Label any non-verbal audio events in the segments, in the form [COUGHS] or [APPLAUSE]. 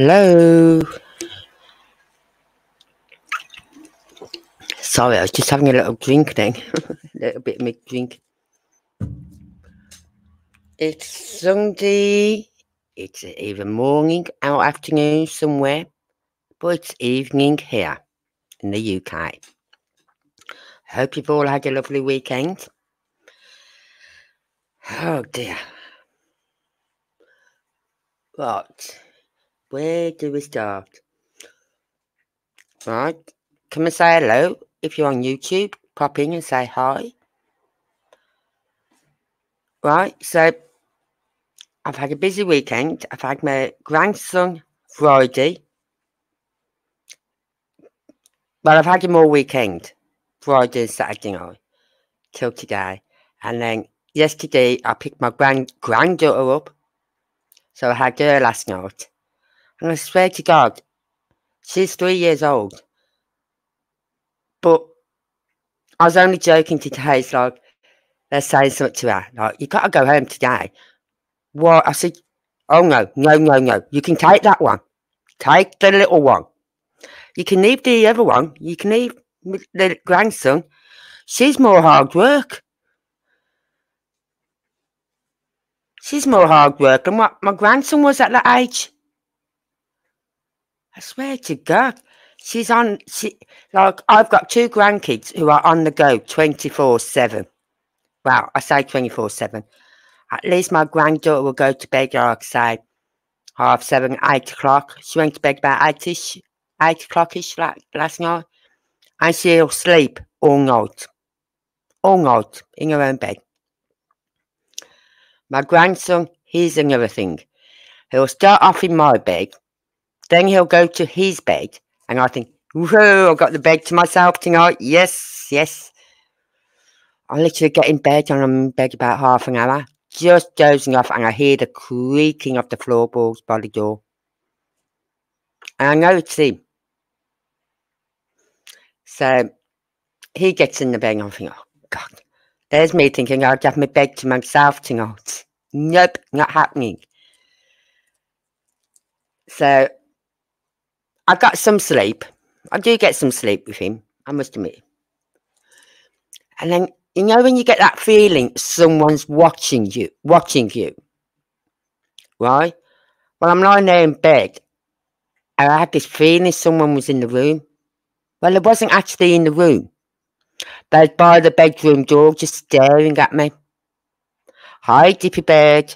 Hello. Sorry, I was just having a little drink then. [LAUGHS] a little bit of mid drink. It's Sunday. It's either morning or afternoon somewhere, but it's evening here in the UK. Hope you've all had a lovely weekend. Oh dear. Right. Where do we start? Right. Come and say hello. If you're on YouTube, pop in and say hi. Right. So I've had a busy weekend. I've had my grandson Friday. Well, I've had him all weekend. Friday and Saturday night. Till today. And then yesterday I picked my grand granddaughter up. So I had her last night. And I swear to God, she's three years old. But I was only joking today. It's like, they're saying something to her. Like, you got to go home today. What? I said, oh no, no, no, no. You can take that one. Take the little one. You can leave the other one. You can leave the grandson. She's more hard work. She's more hard work than what my grandson was at that age. I swear to God, she's on. She like I've got two grandkids who are on the go twenty four seven. Well, I say twenty four seven. At least my granddaughter will go to bed, like say, half seven, eight o'clock. She went to bed about eight-ish, eight o'clock-ish last night, and she'll sleep all night, all night in her own bed. My grandson, he's another thing. He'll start off in my bed then he'll go to his bed, and I think, whoa, I've got the bed to myself tonight. Yes, yes. I literally get in bed, and I'm in bed about half an hour, just dozing off, and I hear the creaking of the floorboards by the door. And I know it's him. So he gets in the bed, and I'm thinking, oh, God. There's me thinking I'd have my bed to myself tonight. Nope, not happening. So I got some sleep. I do get some sleep with him, I must admit. And then, you know, when you get that feeling someone's watching you, watching you, right? Well, I'm lying there in bed, and I had this feeling someone was in the room. Well, it wasn't actually in the room. They was by the bedroom door, just staring at me. Hi, Dippy Bird.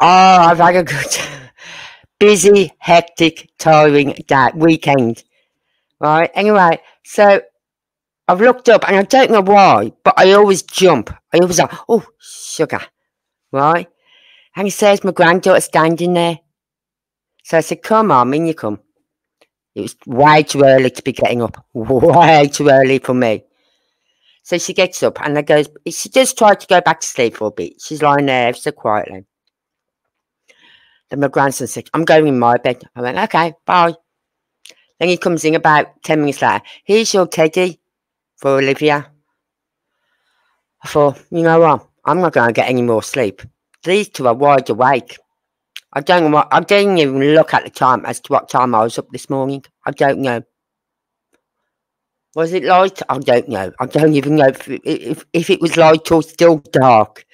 Oh, I've had a good [LAUGHS] busy, hectic, tiring day, weekend. Right? Anyway, so I've looked up and I don't know why, but I always jump. I always like, oh, sugar. Right? And he says my granddaughter standing there. So I said, come on, in you come. It was way too early to be getting up. [LAUGHS] Way too early for me. So she gets up and I goes, she just tried to go back to sleep for a bit. She's lying there so quietly. Then my grandson said, I'm going in my bed. I went, okay, bye. Then he comes in about 10 minutes later. Here's your teddy for Olivia. I thought, you know what? I'm not going to get any more sleep. These two are wide awake. I don't know what, I didn't even look at the time as to what time I was up this morning. I don't know. Was it light? I don't know. I don't even know if, if, if it was light or still dark.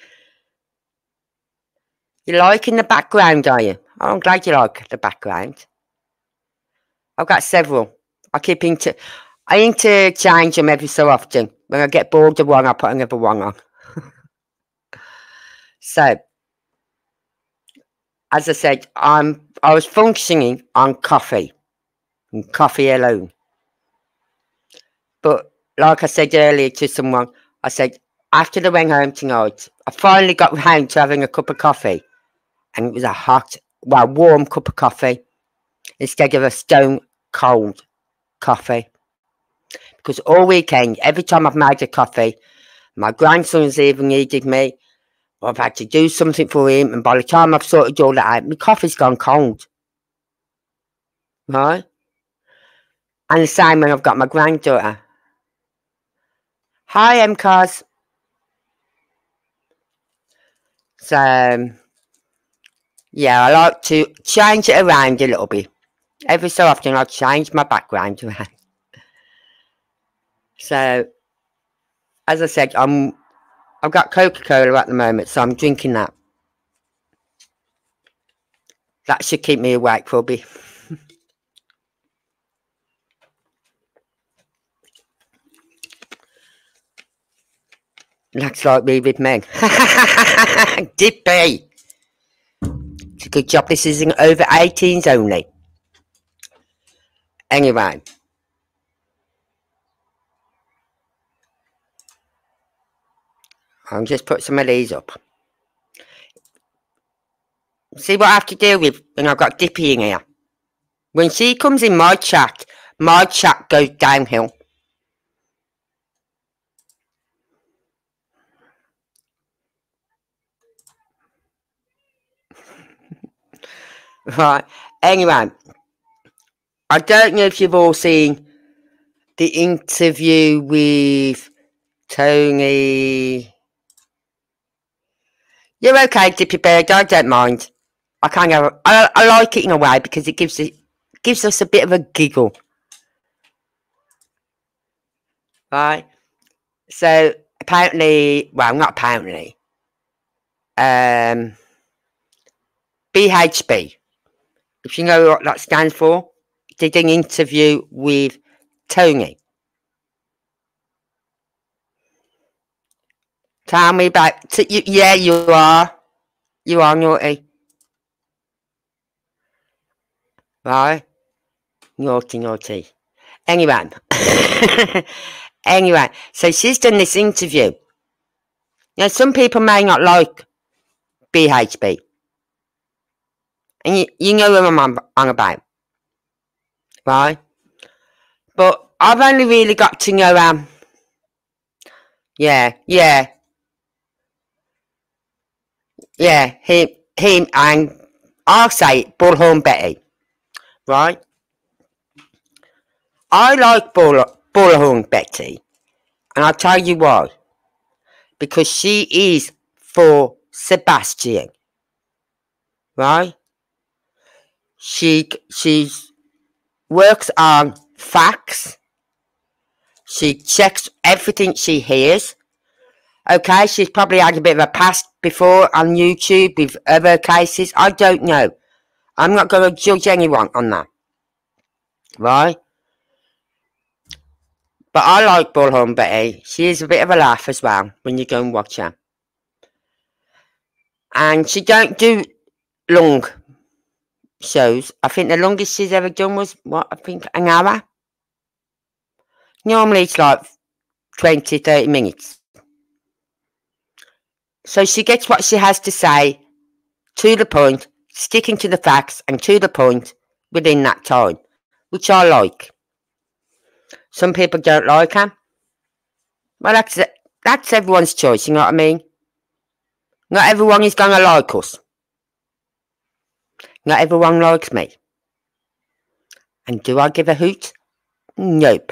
You liking the background, are you? Oh, I'm glad you like the background. I've got several. I keep into. I need to change them every so often. When I get bored of one, I put another one on. [LAUGHS] so, as I said, I'm. I was functioning on coffee, and coffee alone. But like I said earlier to someone, I said after they went home tonight, I finally got round to having a cup of coffee and it was a hot, well, warm cup of coffee instead of a stone cold coffee. Because all weekend, every time I've made a coffee, my grandson's even needed me. I've had to do something for him, and by the time I've sorted all that out, my coffee's gone cold. Right? And the same when I've got my granddaughter. Hi, MCAS. So, um, Yeah, I like to change it around a little bit. Every so often I change my background around. So, as I said, I'm I've got Coca-Cola at the moment, so I'm drinking that. That should keep me awake bit. [LAUGHS] Looks like me with Meg. [LAUGHS] Dippy! A good job this isn't over 18s only. Anyway. I'll just put some of these up. See what I have to deal with when I've got Dippy in here. When she comes in my chat, my chat goes downhill. Right. Anyway, I don't know if you've all seen the interview with Tony. You're okay, Dippy Bird. I don't mind. I kind of I, I like it in a way because it gives it gives us a bit of a giggle. Right. So apparently, well, not apparently. Um, BHB. If you know what that stands for, did an interview with Tony. Tell me about. You, yeah, you are. You are naughty. Right? Naughty, naughty. Anyway. [LAUGHS] anyway, so she's done this interview. Now, some people may not like BHB. And you, you know what I'm on about. Right? But I've only really got to know, um, yeah, yeah, yeah, him, him, and I'll say Bullhorn Betty, right? I like Bull, Bullhorn Betty, and I'll tell you why. Because she is for Sebastian, right? She she works on facts. She checks everything she hears. Okay, she's probably had a bit of a past before on YouTube with other cases. I don't know. I'm not going to judge anyone on that. Right? But I like Bullhorn Betty. She is a bit of a laugh as well when you go and watch her. And she don't do long shows. I think the longest she's ever done was, what, I think an hour? Normally it's like 20, 30 minutes. So she gets what she has to say to the point, sticking to the facts and to the point within that time, which I like. Some people don't like her. Well, that's that's everyone's choice. You know what I mean? Not everyone is gonna like us. Not everyone likes me. And do I give a hoot? Nope.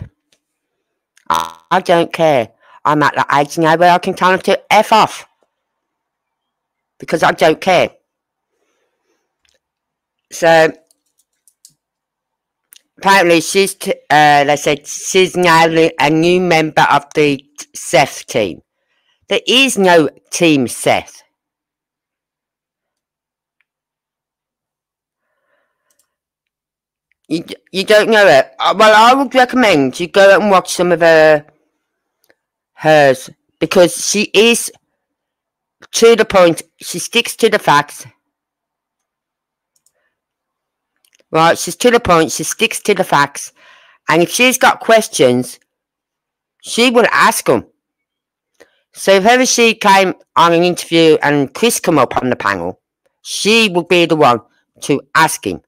I, I don't care. I'm at that age now where I can tell them to F off because I don't care. So apparently she's uh, they said she's now a new member of the Seth team. There is no team Seth. You, you don't know it? Uh, well, I would recommend you go and watch some of her hers because she is to the point. She sticks to the facts. Right, she's to the point. She sticks to the facts. And if she's got questions, she will ask them. So if ever she came on an interview and Chris come up on the panel, she would be the one to ask him.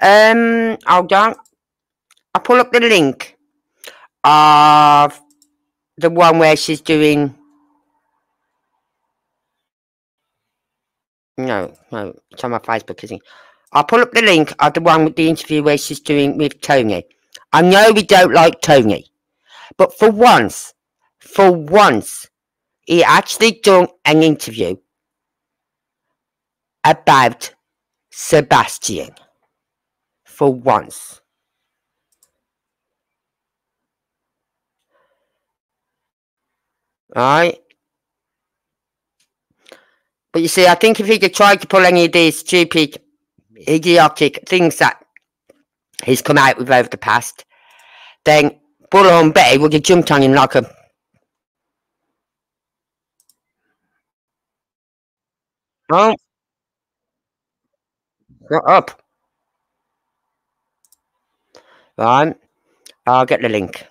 Um, hold on. I'll pull up the link of the one where she's doing No, no, it's on my Facebook, isn't it? I'll pull up the link of the one with the interview where she's doing with Tony. I know we don't like Tony, but for once, for once, he actually done an interview about Sebastian for once. Right? But you see, I think if he could try to pull any of these stupid, idiotic things that he's come out with over the past, then Bullhorn Betty would have jumped on him like a Oh. Shut up. Right. I'll get the link.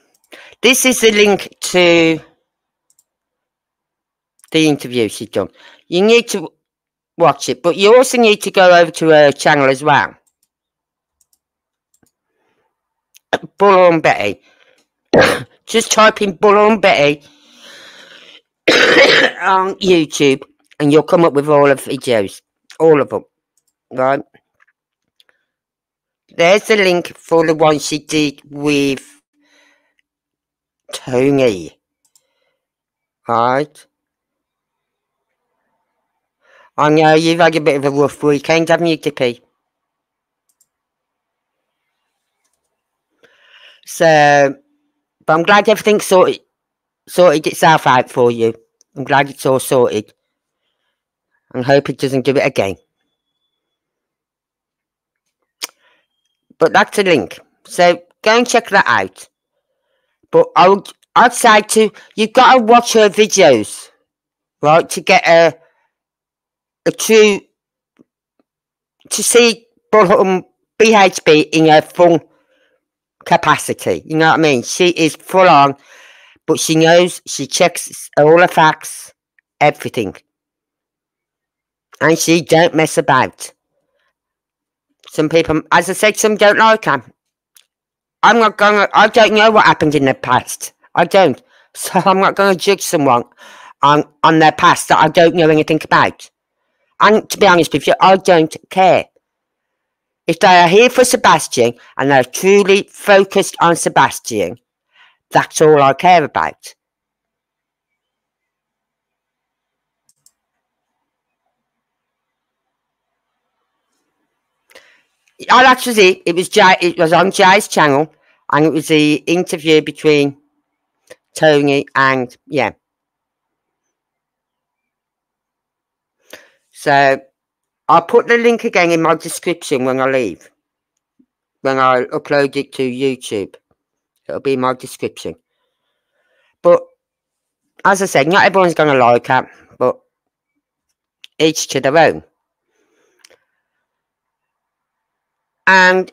This is the link to the interview she's done. You need to watch it, but you also need to go over to her channel as well. Bullhorn Betty. [COUGHS] Just type in Bullhorn Betty [COUGHS] on YouTube and you'll come up with all of the videos. All of them. Right? There's the link for the one she did with Tony. Right? I know you've had a bit of a rough weekend, haven't you, Dippy? So, but I'm glad everything sorted sorted itself out for you. I'm glad it's all sorted. And hope it doesn't do it again. But that's a link. So go and check that out. But I would I'd say to you've got to watch her videos, right, to get a a true to see BHB in her full capacity. You know what I mean? She is full on, but she knows she checks all the facts, everything. And she don't mess about. Some people, as I said, some don't like her. I'm not gonna, I don't know what happened in the past. I don't. So I'm not gonna judge someone on, on their past that I don't know anything about. And to be honest with you, I don't care. If they are here for Sebastian and they're truly focused on Sebastian, that's all I care about. Oh, that was it. It was Jay, it was on Jay's channel, and it was the interview between Tony and yeah. So I'll put the link again in my description when I leave. When I upload it to YouTube. It'll be in my description. But as I said, not everyone's gonna like it, but each to their own. And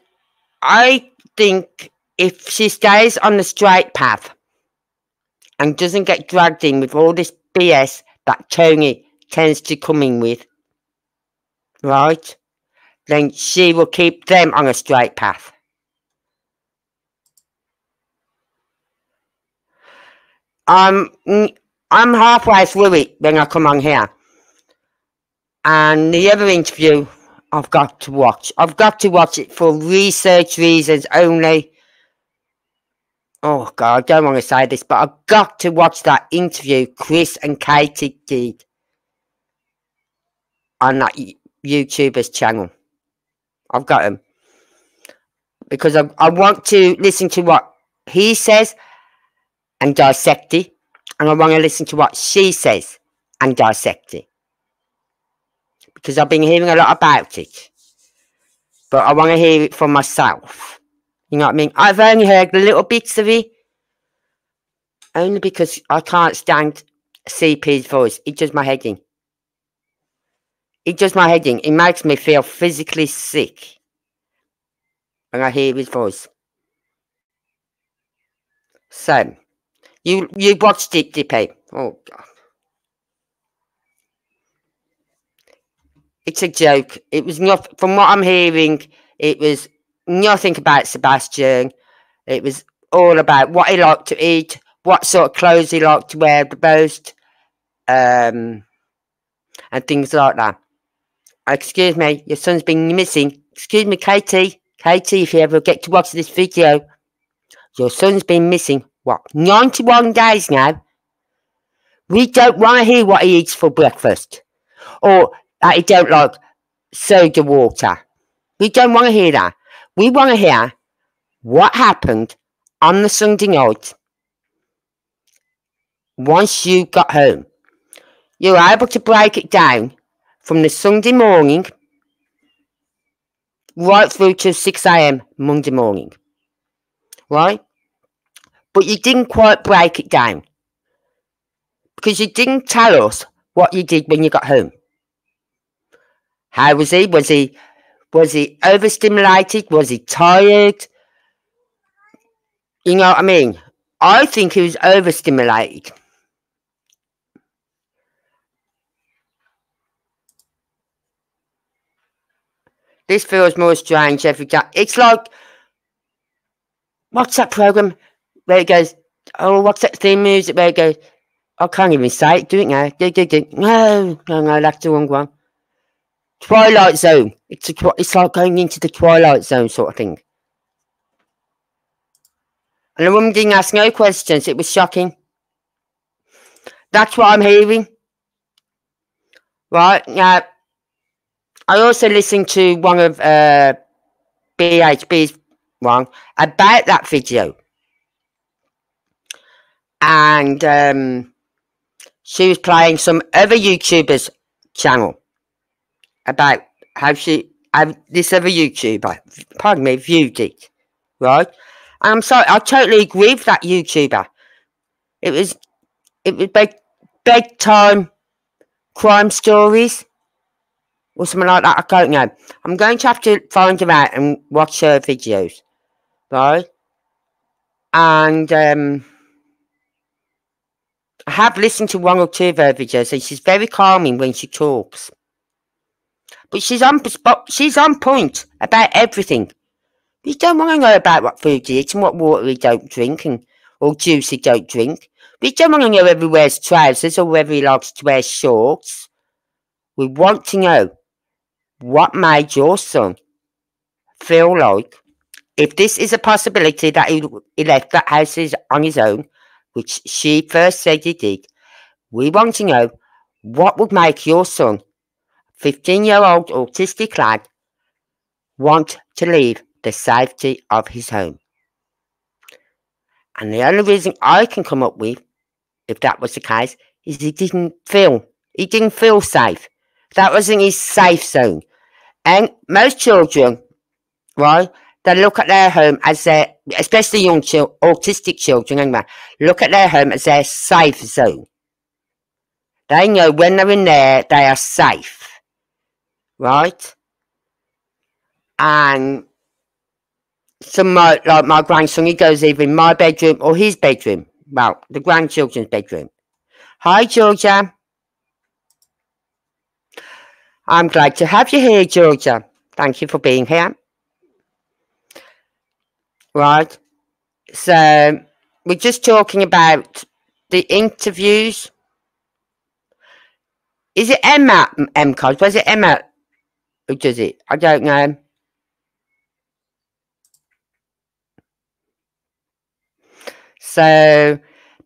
I think if she stays on the straight path and doesn't get dragged in with all this BS that Tony tends to come in with, right, then she will keep them on a straight path. Um, I'm halfway through it when I come on here. And the other interview I've got to watch. I've got to watch it for research reasons only. Oh God, I don't want to say this, but I've got to watch that interview Chris and Katie did on that YouTuber's channel. I've got him because I, I want to listen to what he says and dissect it, and I want to listen to what she says and dissect it because I've been hearing a lot about it. But I want to hear it for myself. You know what I mean? I've only heard little bits of it. Only because I can't stand CP's voice. It does my head in. It does my head in. It makes me feel physically sick when I hear his voice. So, you you watched it, DP. Oh, God. It's a joke. It was not, from what I'm hearing, it was nothing about Sebastian. It was all about what he liked to eat, what sort of clothes he liked to wear the most, um, and things like that. Excuse me, your son's been missing. Excuse me, Katie. Katie, if you ever get to watch this video, your son's been missing, what, 91 days now? We don't want to hear what he eats for breakfast. Or that he don't like soda water. We don't want to hear that. We want to hear what happened on the Sunday night once you got home. You were able to break it down from the Sunday morning right through to 6 a.m. Monday morning. Right? But you didn't quite break it down because you didn't tell us what you did when you got home. How was he? Was he was he overstimulated? Was he tired? You know what I mean? I think he was overstimulated. This feels more strange every time. It's like, what's that program where it goes, oh, what's that theme music where it goes, I can't even say it, do it now. Do, do, do. No, no, no, that's the wrong one. Twilight Zone. It's a, it's like going into the Twilight Zone sort of thing. And the woman didn't ask no questions. It was shocking. That's what I'm hearing. Right now, I also listened to one of uh, BHB's one about that video, and um, she was playing some other YouTubers' channel about how she, how this other YouTuber, pardon me, viewed it, right? And I'm sorry, I totally agree with that YouTuber. It was, it was bed, bedtime crime stories or something like that. I don't know. I'm going to have to find her out and watch her videos, right? And um, I have listened to one or two of her videos, and she's very calming when she talks. But she's on she's on point about everything. You don't want to know about what food you eat and what water you don't drink and or juice you don't drink. We don't want to know whether he wears trousers or whether he likes to wear shorts. We want to know what made your son feel like if this is a possibility that he, he left that house on his own, which she first said he did, we want to know what would make your son 15 year old autistic lad want to leave the safety of his home. And the only reason I can come up with, if that was the case, is he didn't feel he didn't feel safe. That wasn't his safe zone. And most children, right, they look at their home as their, especially young children, autistic children, anyway, look at their home as their safe zone. They know when they're in there, they are safe right? And some my like my grandson, he goes either in my bedroom or his bedroom. Well, the grandchildren's bedroom. Hi, Georgia. I'm glad to have you here, Georgia. Thank you for being here. Right. So we're just talking about the interviews. Is it Emma M card? Was it Emma who does it? I don't know. So,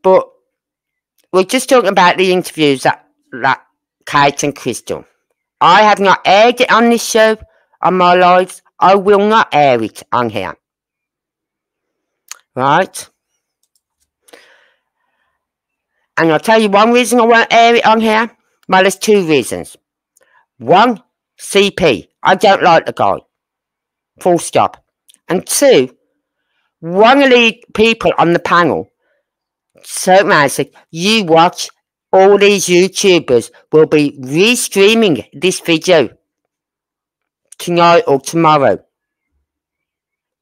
but we're just talking about the interviews that, that Kate and Crystal. I have not aired it on this show on my lives. I will not air it on here. Right? And I'll tell you one reason I won't air it on here. Well, there's two reasons. One, CP. I don't like the guy. Full stop. And two, one of the people on the panel, so said, you watch all these YouTubers will be restreaming this video tonight or tomorrow.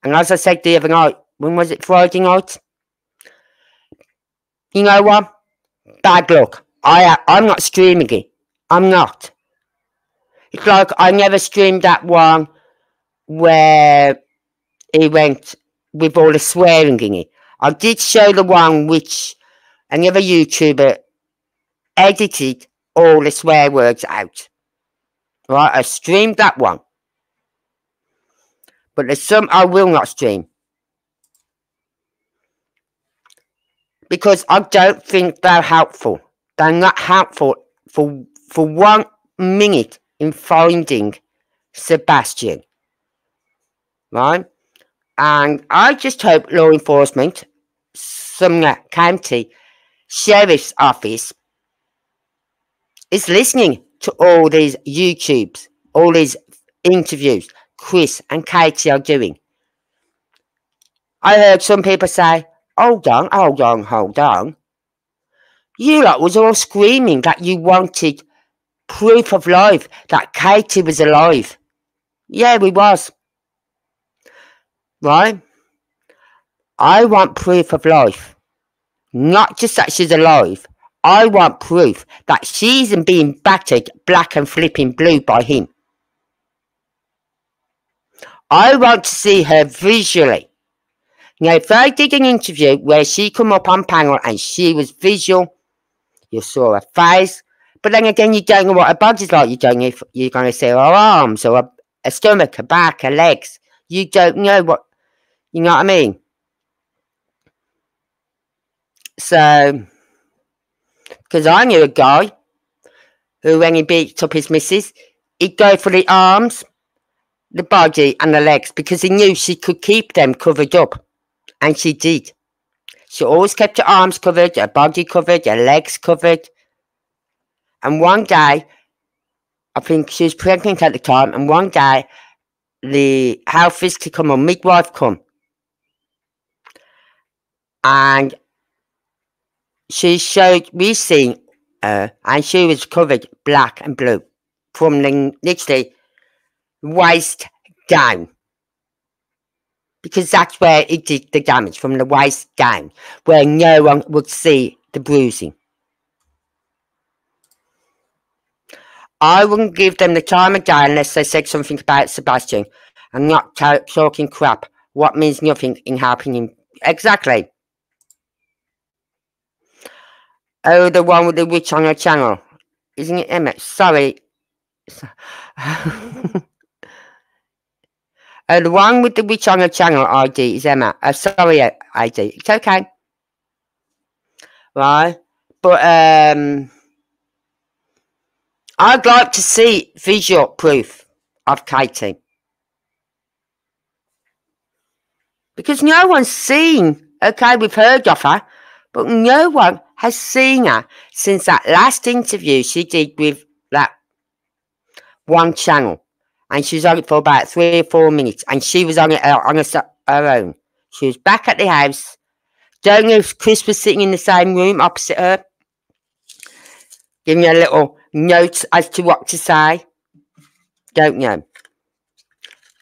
And as I said the other night, when was it Friday night? You know what? Bad luck. I I'm not streaming it. I'm not. Like I never streamed that one where he went with all the swearing in it. I did show the one which another YouTuber edited all the swear words out. Right, I streamed that one. But there's some I will not stream. Because I don't think they're helpful. They're not helpful for for one minute in finding Sebastian. Right? And I just hope law enforcement, Sumner County Sheriff's Office, is listening to all these YouTubes, all these interviews Chris and Katie are doing. I heard some people say, hold on, hold on, hold on. You lot was all screaming that you wanted proof of life, that Katie was alive. Yeah, we was right? I want proof of life. Not just that she's alive. I want proof that she's being battered black and flipping blue by him. I want to see her visually. Now, if I did an interview where she come up on panel and she was visual, you saw her face, but then again, you don't know what her body's like. You don't know if you're going to see her arms or a, a stomach, her back, her legs. You don't know what you know what I mean? So, because I knew a guy who, when he beat up his missus, he'd go for the arms, the body, and the legs because he knew she could keep them covered up. And she did. She always kept her arms covered, her body covered, her legs covered. And one day, I think she was pregnant at the time, and one day, the health visitor come on, midwife come, and she showed me seeing her, and she was covered black and blue from the literally waist down. Because that's where it did the damage, from the waist down, where no one would see the bruising. I wouldn't give them the time of day unless they said something about Sebastian. I'm not talking crap. What means nothing in helping him. Exactly. Oh, the one with the witch on your channel. Isn't it Emmett? Sorry. [LAUGHS] oh, the one with the witch on your channel ID is Emma. Uh, sorry, ID. It's okay. Right. But, um... I'd like to see visual proof of Katie. Because no one's seen, okay, we've heard of her, but no one has seen her since that last interview she did with that one channel. And she was on it for about three or four minutes. And she was on it uh, on her, her own. She was back at the house. Don't know if Chris was sitting in the same room opposite her. Giving her a little note as to what to say. Don't know.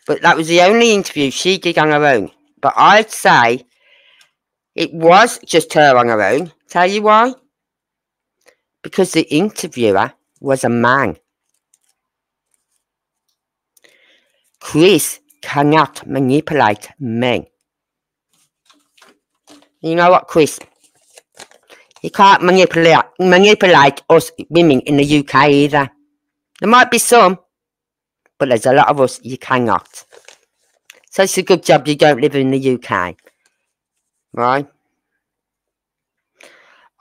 But that was the only interview she did on her own. But I'd say it was just her on her own. Tell you why? Because the interviewer was a man. Chris cannot manipulate men. You know what, Chris? He can't manipulate manipulate us women in the UK either. There might be some, but there's a lot of us you cannot. So it's a good job you don't live in the UK. Right?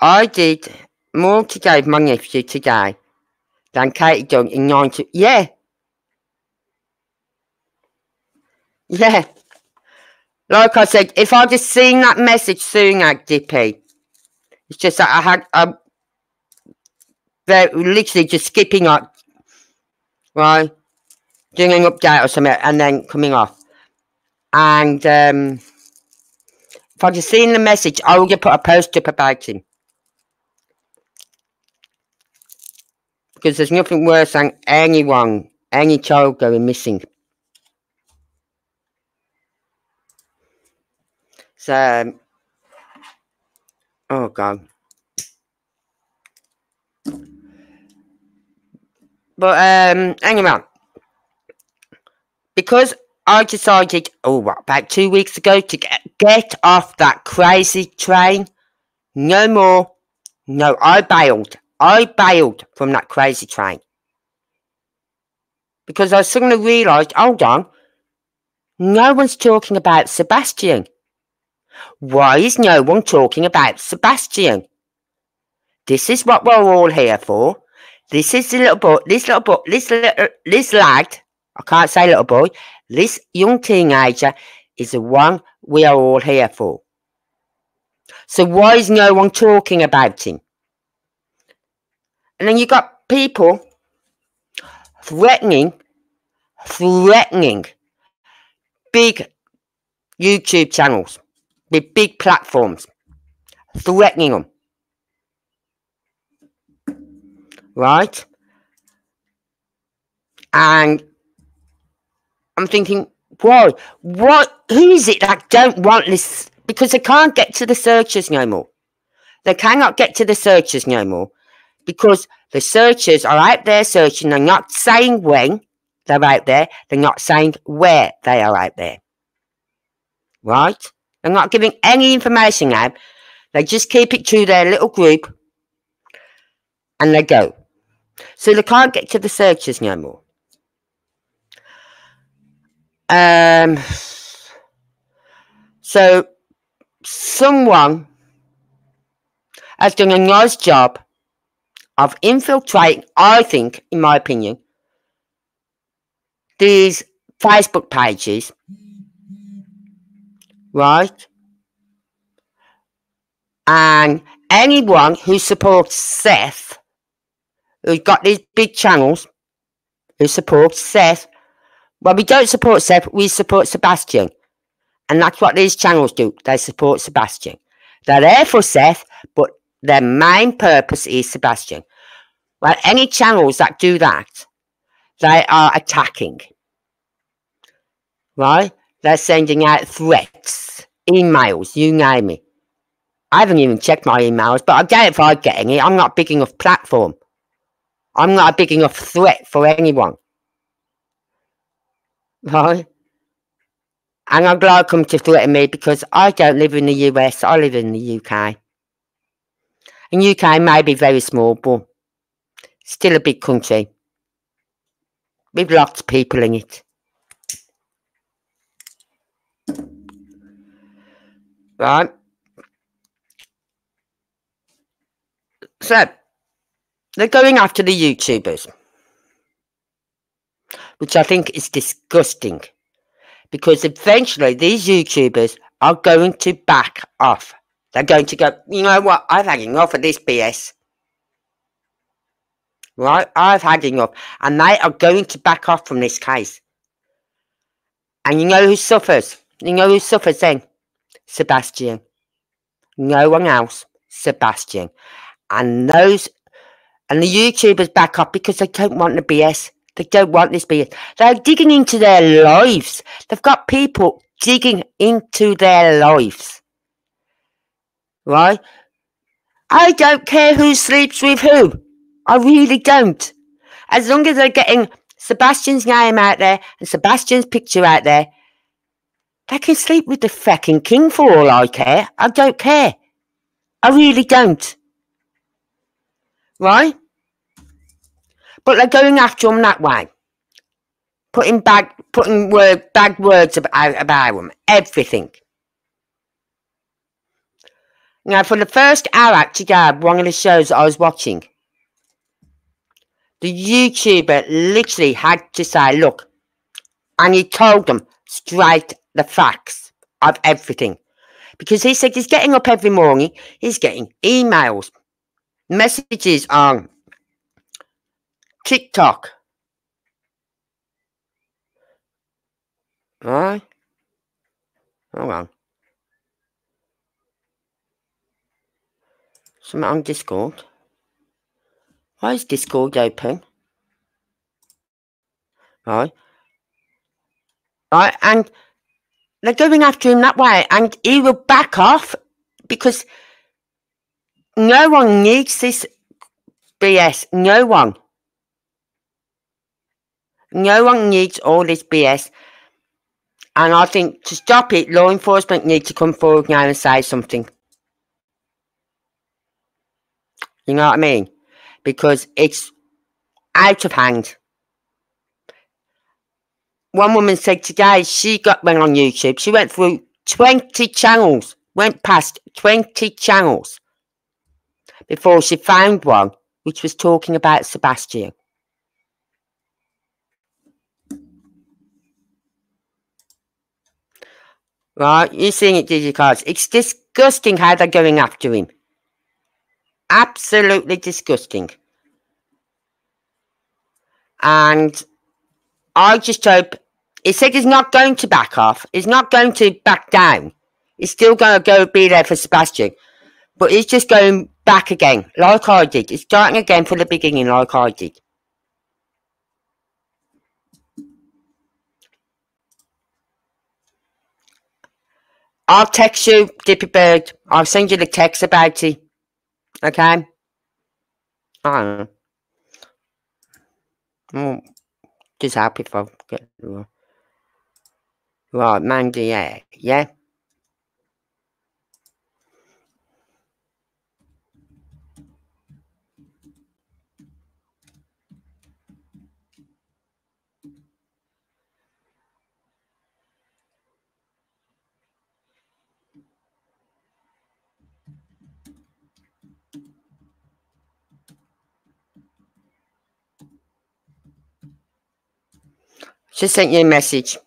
I did more today with my nephew today than Katie done in 90. Yeah. Yeah. Like I said, if I just seen that message soon at Dippy, it's just that I had, um, they're literally just skipping up, right? Doing an update or something and then coming off. And, um, if I just seen the message, I would just put a post up about him. because there's nothing worse than anyone, any child going missing. So, um, oh God. But um, anyway, because I decided, oh, what, about two weeks ago to get, get off that crazy train. No more. No, I bailed. I bailed from that crazy train. Because I suddenly realised, hold on, no one's talking about Sebastian. Why is no one talking about Sebastian? This is what we're all here for. This is the little boy, this little boy, this little, this lad, I can't say little boy. This young teenager is the one we are all here for. So why is no one talking about him? And then you got people threatening, threatening big YouTube channels with big platforms, threatening them. Right? And I'm thinking, why? What? Who is it that don't want this? Because they can't get to the searchers no more. They cannot get to the searchers no more because the searchers are out there searching. They're not saying when they're out there. They're not saying where they are out there. Right? They're not giving any information out. They just keep it to their little group and they go. So they can't get to the searchers no more. Um, so someone has done a nice job of infiltrating, I think, in my opinion, these Facebook pages, right? And anyone who supports Seth, who's got these big channels, who supports Seth, well, we don't support Seth, we support Sebastian. And that's what these channels do. They support Sebastian. They're there for Seth, but their main purpose is Sebastian. Well, any channels that do that, they are attacking. Right? They're sending out threats, emails, you name it. I haven't even checked my emails, but I it for getting it. I'm not big enough platform. I'm not a big enough threat for anyone. Right? And I'm glad I come to threaten me because I don't live in the US, I live in the UK. And UK may be very small, but still a big country. With lots of people in it. Right? So, they're going after the YouTubers which I think is disgusting because eventually these YouTubers are going to back off. They're going to go, you know what, I've had enough of this BS. Right? I've had enough. And they are going to back off from this case. And you know who suffers? You know who suffers then? Sebastian. No one else. Sebastian. And those and the YouTubers back up because they don't want the BS. They don't want this BS. They're digging into their lives. They've got people digging into their lives. Right? I don't care who sleeps with who. I really don't. As long as they're getting Sebastian's name out there and Sebastian's picture out there, they can sleep with the fucking king for all I care. I don't care. I really don't. Right? But they're going after him that way. Putting bad, putting word, bad words about, about him. Everything. Now, for the first hour today, one of the shows I was watching, the YouTuber literally had to say, look, and he told them straight the facts of everything. Because he said he's getting up every morning, he's getting emails, messages on TikTok. Alright. Hold on. Something on Discord. Why is Discord open? Right. Right, and they're going after him that way, and he will back off because no one needs this BS. No one. No one needs all this BS. And I think to stop it, law enforcement need to come forward now and say something. You know what I mean? Because it's out of hand one woman said today she got went on YouTube. She went through 20 channels, went past 20 channels before she found one which was talking about Sebastian. Right, you're seeing it, Digi Cards. It's disgusting how they're going after him. Absolutely disgusting. And I just hope he said he's not going to back off. He's not going to back down. He's still going to go be there for Sebastian. But he's just going back again, like I did. He's starting again from the beginning, like I did. I'll text you, Dippy Bird. I'll send you the text about it. Okay? I don't know. Mm, just happy if I get the Right, Mandy, yeah. Yeah? Just sent you a message.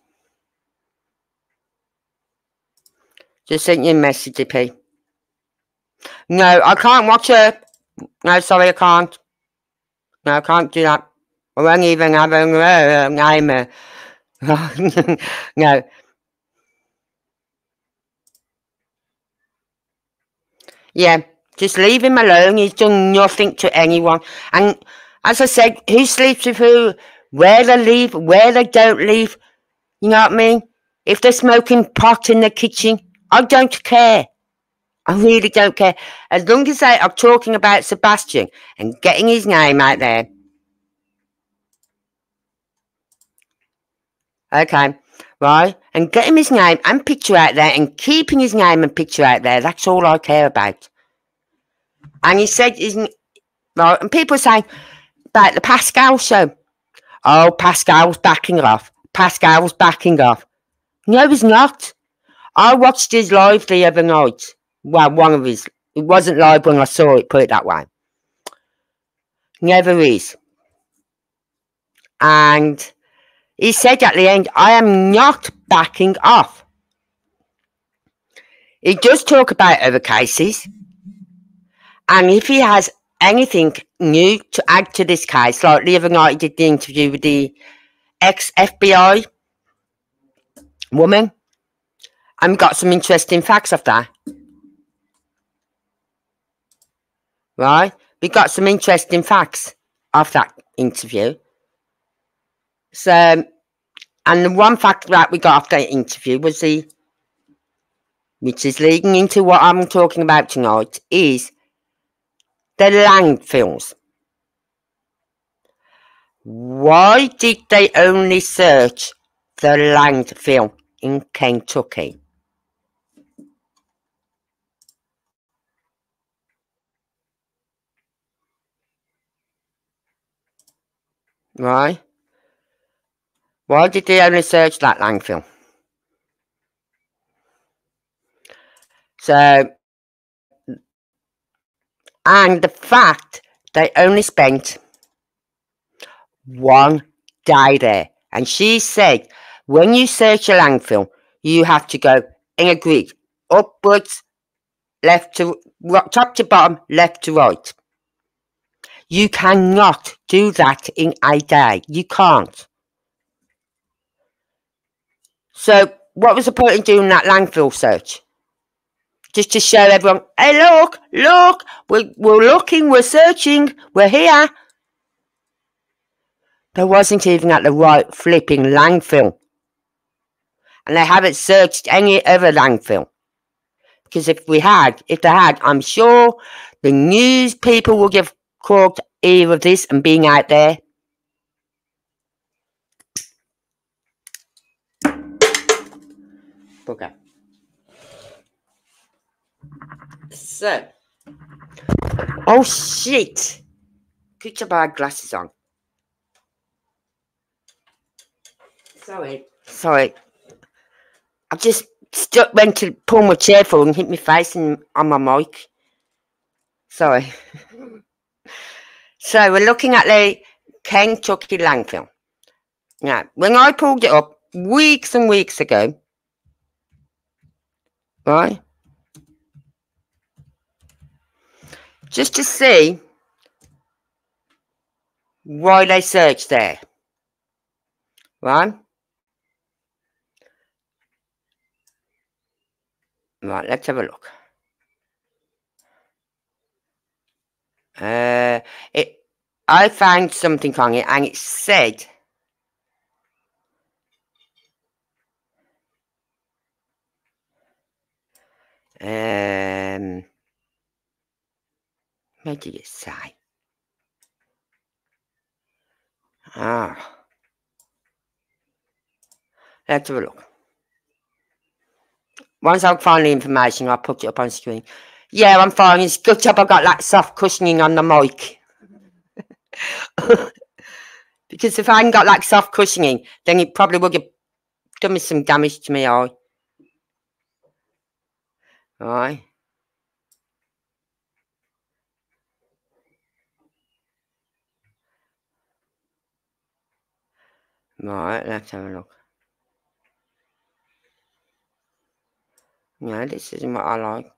Just sent you a message, DP. No, I can't watch it. No, sorry, I can't. No, I can't do that. I won't even have a name. [LAUGHS] No. Yeah, just leave him alone. He's done nothing to anyone. And as I said, who sleeps with who? where they leave, where they don't leave. You know what I mean? If they're smoking pot in the kitchen, I don't care. I really don't care. As long as they are talking about Sebastian and getting his name out there. Okay, right? And getting his name and picture out there and keeping his name and picture out there. That's all I care about. And he said, isn't right? And people saying about the Pascal show. Oh, Pascal's backing off. Pascal's backing off. No, he's not. I watched his live the other night. Well, one of his. It wasn't live when I saw it, put it that way. Never is. And he said at the end, I am not backing off. He does talk about other cases. And if he has anything new to add to this case? Like the other night, he did the interview with the ex FBI woman, and got some interesting facts of that. Right? We got some interesting facts of that interview. So, and the one fact that we got off that interview was the, which is leading into what I'm talking about tonight, is the Lang films. Why did they only search the landfill in Kentucky? Right? Why did they only search that landfill? So and the fact they only spent one day there. And she said, when you search a landfill, you have to go in a grid, upwards, left to top to bottom, left to right. You cannot do that in a day. You can't. So, what was the point in doing that landfill search? just to show everyone, hey, look, look, we're, we're looking, we're searching, we're here. They wasn't even at the right flipping landfill. And they haven't searched any other landfill. Because if we had, if they had, I'm sure the news people will give caught ear of this and being out there. Okay. So. Oh shit! Put your bad glasses on. Sorry. Sorry. I just stuck, went to pull my chair forward and hit my face in, on my mic. Sorry. [LAUGHS] so we're looking at the Kentucky landfill. Now, when I pulled it up weeks and weeks ago, Right? Just to see why they searched there. Right? Right, let's have a look. Uh, it, I found something on it and it said um what did it say? Ah. Let's have a look. Once I find the information, I'll put it up on screen. Yeah, I'm fine. It's good job I got that soft cushioning on the mic. [LAUGHS] because if I hadn't got that soft cushioning, then it probably would have done me some damage to my eye. Right. Right, let's have a look. Yeah, this isn't what I like.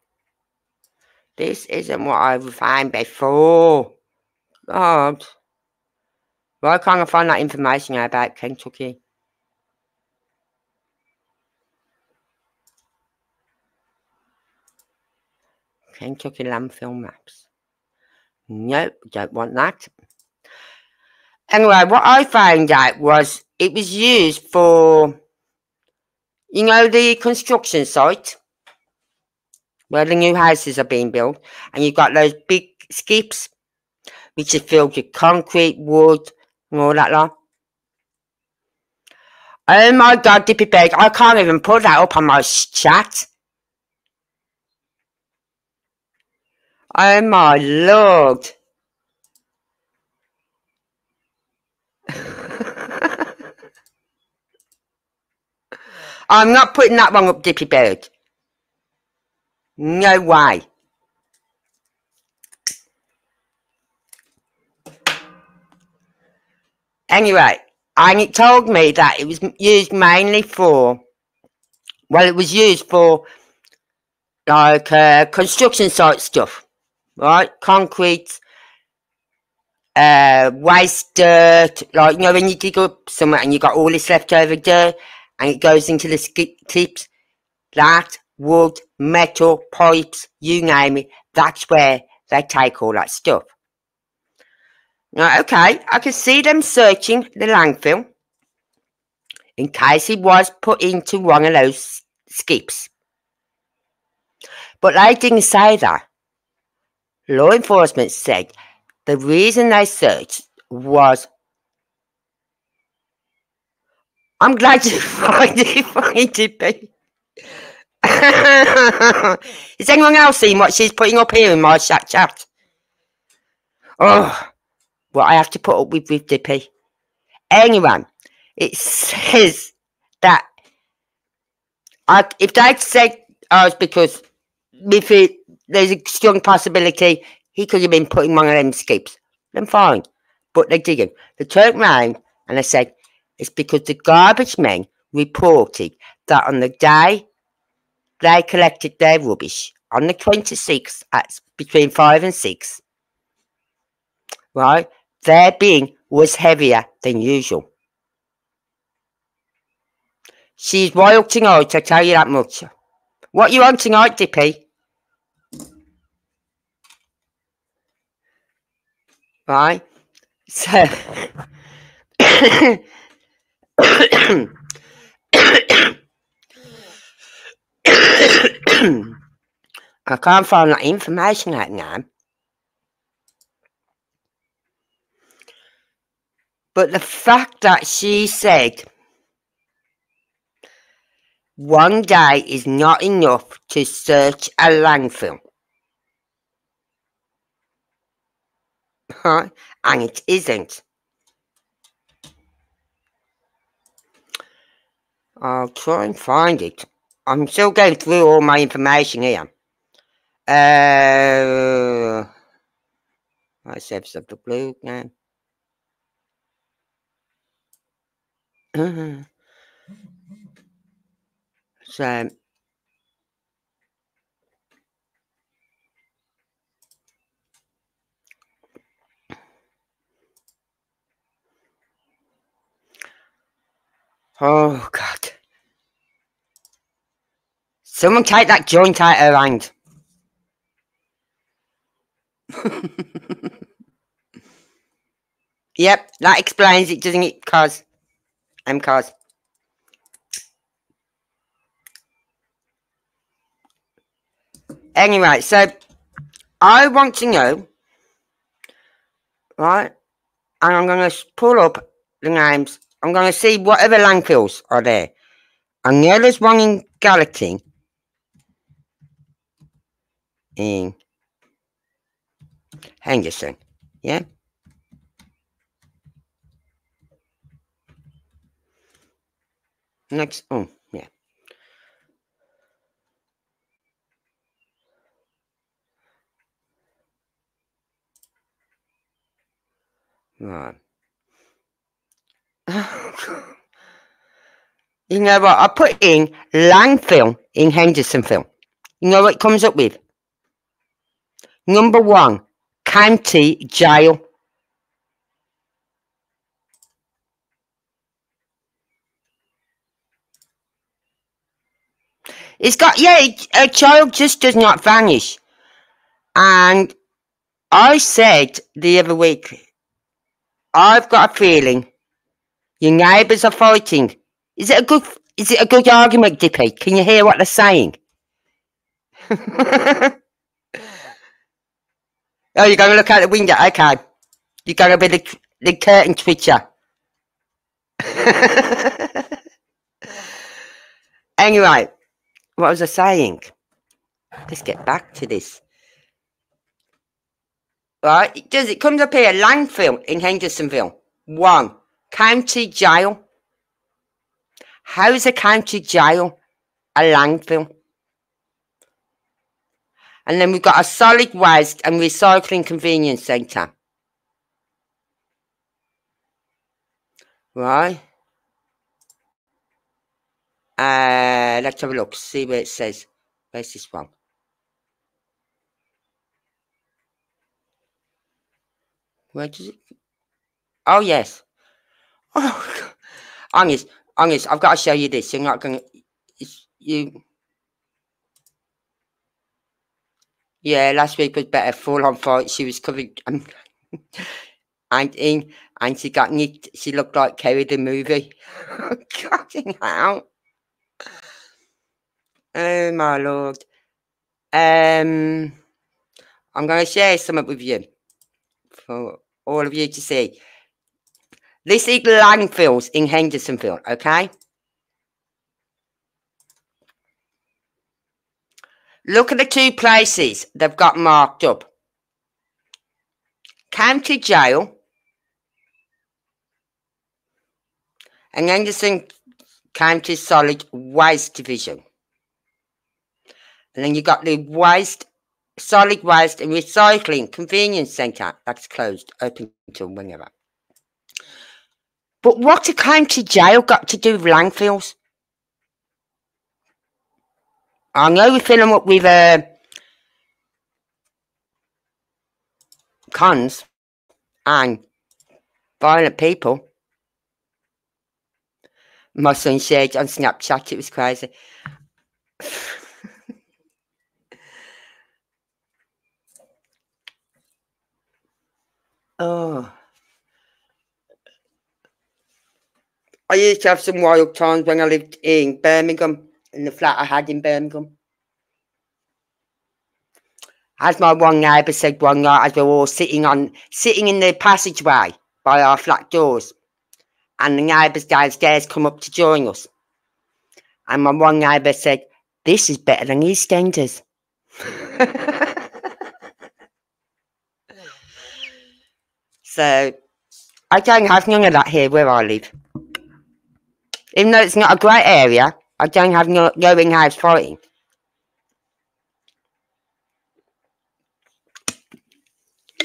This isn't what I've found before. God. Why can't I find that information about Kentucky? Kentucky landfill maps. Nope, don't want that. Anyway, what I found out was it was used for, you know, the construction site where the new houses are being built, and you've got those big skips, which is filled with concrete, wood, and all that lot. Oh my god, Dippy Bag, I can't even put that up on my chat. Oh my lord. [LAUGHS] I'm not putting that one up, Dippy Bird. No way. Anyway, and it told me that it was used mainly for, well, it was used for like uh, construction site stuff, right? Concrete, uh, waste dirt, like, you know, when you dig up somewhere and you got all this leftover dirt and it goes into the skip tips, that wood, metal, pipes, you name it, that's where they take all that stuff. Now, okay, I can see them searching the landfill in case it was put into one of those skips. But they didn't say that. Law enforcement said the reason they searched was I'm glad you [LAUGHS] find it, find it, [LAUGHS] Is anyone else seeing what she's putting up here in my chat chat? Oh, what I have to put up with with Dippy. Anyway, it says that I, if they'd said oh, it's because if it, there's a strong possibility he could have been putting one of them skips, then fine. But they didn't. They turned round and they said it's because the garbage men reported that on the day they collected their rubbish on the 26th at between 5 and 6. Right? Their bin was heavier than usual. She's wild tonight, I tell you that much. What you on tonight, Dippy? Right? So... [COUGHS] [COUGHS] [COUGHS] I can't find that information out now. But the fact that she said one day is not enough to search a landfill. And it isn't. I'll try and find it. I'm still going through all my information here. Uh, I said of the blue now. [CLEARS THROAT] so, oh God. Someone take that joint out of her hand. [LAUGHS] yep, that explains it, doesn't it, cuz? I'm cuz. Anyway, so I want to know, right? And I'm going to pull up the names. I'm going to see whatever landfills are there. I know there's one in Gallatin. Henderson. Yeah? Next. Oh. Right. [LAUGHS] you know what? I put in landfill in Hendersonville. You know what it comes up with? Number one, county jail. It's got, yeah, a child just does not vanish. And I said the other week, I've got a feeling your neighbours are fighting. Is it a good? Is it a good argument, Dippy? Can you hear what they're saying? [LAUGHS] oh, you're going to look out the window. Okay, you're going to be the the curtain twitcher. [LAUGHS] anyway, what was I saying? Let's get back to this right? It does. It comes up here, landfill in Hendersonville. One, county jail. How's a county jail a landfill? And then we've got a solid waste and recycling convenience centre. Right. Uh, let's have a look, see where it says. Where's this one? Where does it? Oh yes. [LAUGHS] Oh, Angus, Angus, I've got to show you this. You're not going to. You. Yeah, last week was better. Full on fight. She was covered. Um, [LAUGHS] and in, and she got nicked. She looked like Carrie the movie. [LAUGHS] Cutting out. Oh my lord. Um, I'm going to share something with you for all of you to see. This is landfills in Hendersonville, okay? Look at the two places they've got marked up. County Jail and Henderson County Solid Waste Division. And then you've got the waste solid waste and recycling convenience centre that's closed, open until whenever. But what's a county jail got to do with landfills? I know we fill them up with uh, cons and violent people. My son shared on Snapchat, it was crazy. Oh. I used to have some wild times when I lived in Birmingham, in the flat I had in Birmingham. As my one neighbour said one night, as we were all sitting on sitting in the passageway by our flat doors, and the neighbours downstairs come up to join us. And my one neighbour said, This is better than EastEnders. [LAUGHS] So I don't have none of that here where I live. Even though it's not a great area, I don't have no, no in-house fighting.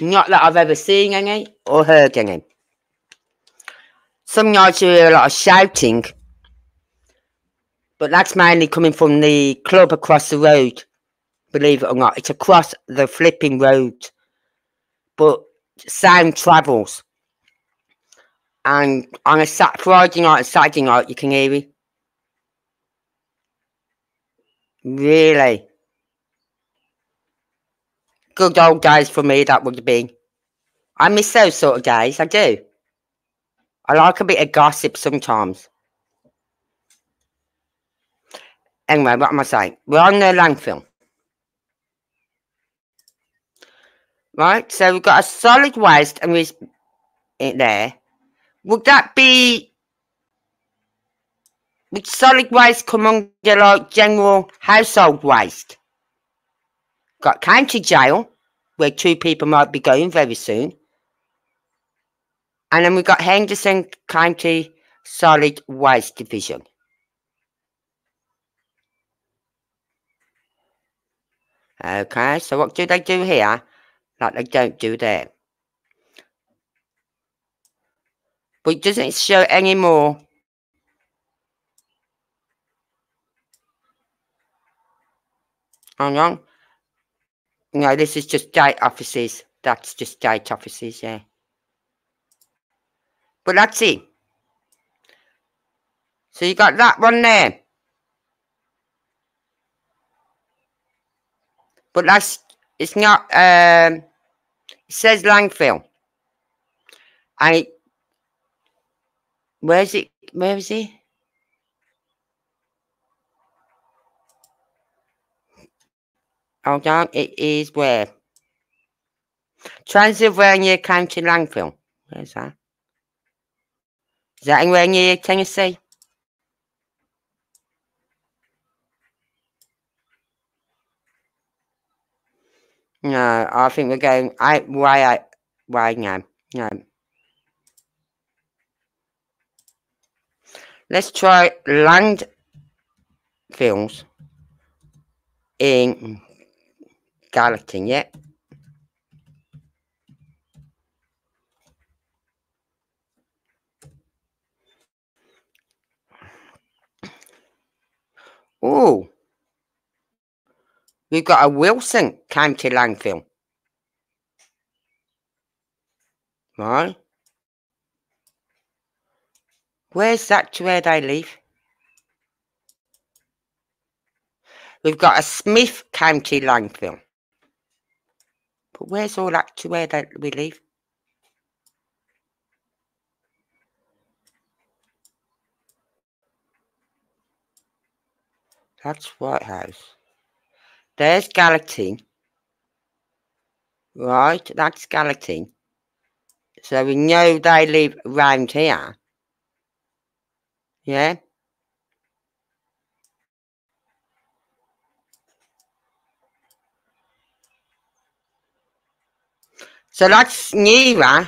Not that I've ever seen any or heard any. Some nights you hear a lot of shouting, but that's mainly coming from the club across the road. Believe it or not, it's across the flipping road. But sound travels. And on a sat Friday night and Saturday night, you can hear me. Really? Good old days for me, that would have been. I miss those sort of days, I do. I like a bit of gossip sometimes. Anyway, what am I saying? We're on the landfill. Right, so we've got a solid waste and we're in there. Would that be would solid waste come under like general household waste? Got county jail, where two people might be going very soon. And then we've got Henderson County Solid Waste Division. Okay, so what do they do here that they don't do there? But doesn't show any more. Hang on. No, this is just date offices. That's just date offices, yeah. But that's it. So you got that one there. But that's, it's not, um, it says landfill. I, where's it, where is he? Hold on, it is where? Transylvania County Landfill. Where's that? Is that anywhere near Tennessee? No, I think we're going. I why I why no no. Let's try land in Gallatin, yeah. Oh. We've got a Wilson County landfill. Right. Where's that to where they live? We've got a Smith County landfill. But where's all that to where they, we live? That's White House. There's Gallatin. Right, that's Gallatin. So we know they live around here. Yeah? So that's nearer.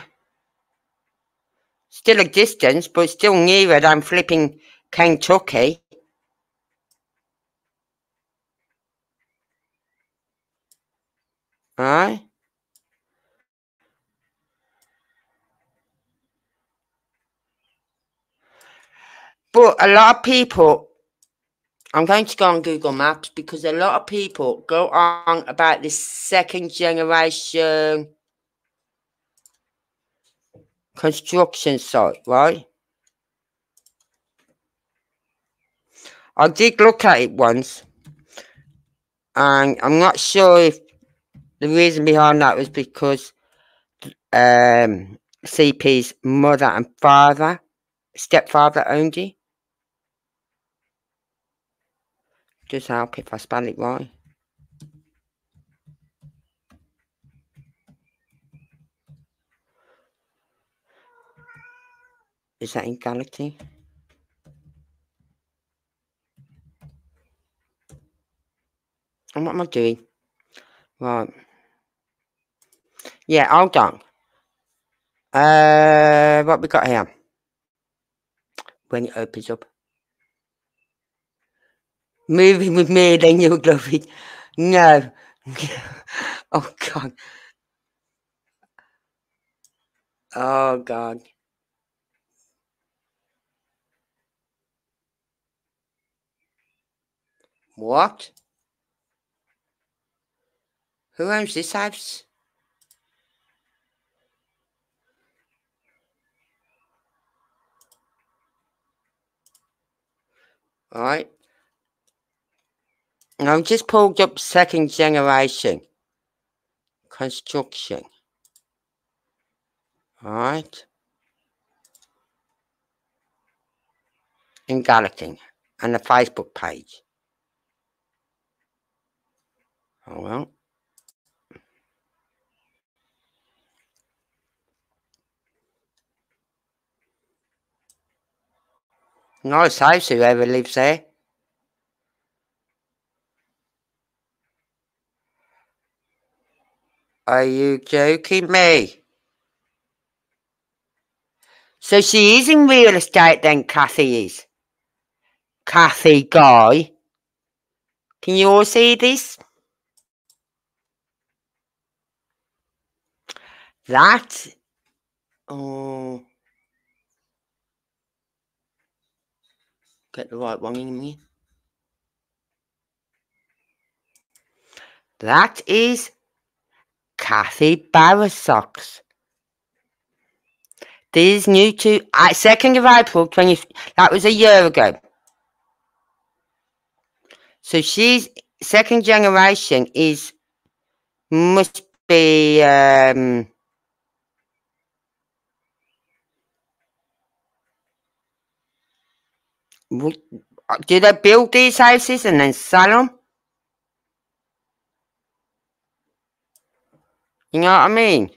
Still a distance, but still nearer than flipping Kentucky. Right? But a lot of people, I'm going to go on Google Maps because a lot of people go on about this second generation construction site, right? I did look at it once, and I'm not sure if the reason behind that was because um, CP's mother and father, stepfather owned it. Just help if I spell it right. Is that in Galaxy? And what am I doing? Right. Yeah, hold on. Uh, what we got here? When it opens up. Moving with me, then you'll love. No. [LAUGHS] oh, God. Oh, God. What? Who owns this house? Alright. I've just pulled up second generation construction. Alright. In Gallatin and the Facebook page. Oh well. Nice house whoever lives there. Are you joking me? So she is in real estate then, Kathy is. Kathy Guy. Can you all see this? That. Oh. Get the right one in me. That is Kathy Barasocks. This is new to uh, 2nd of April 20. That was a year ago. So she's second generation is must be um do they build these houses and then sell them? You know what I mean?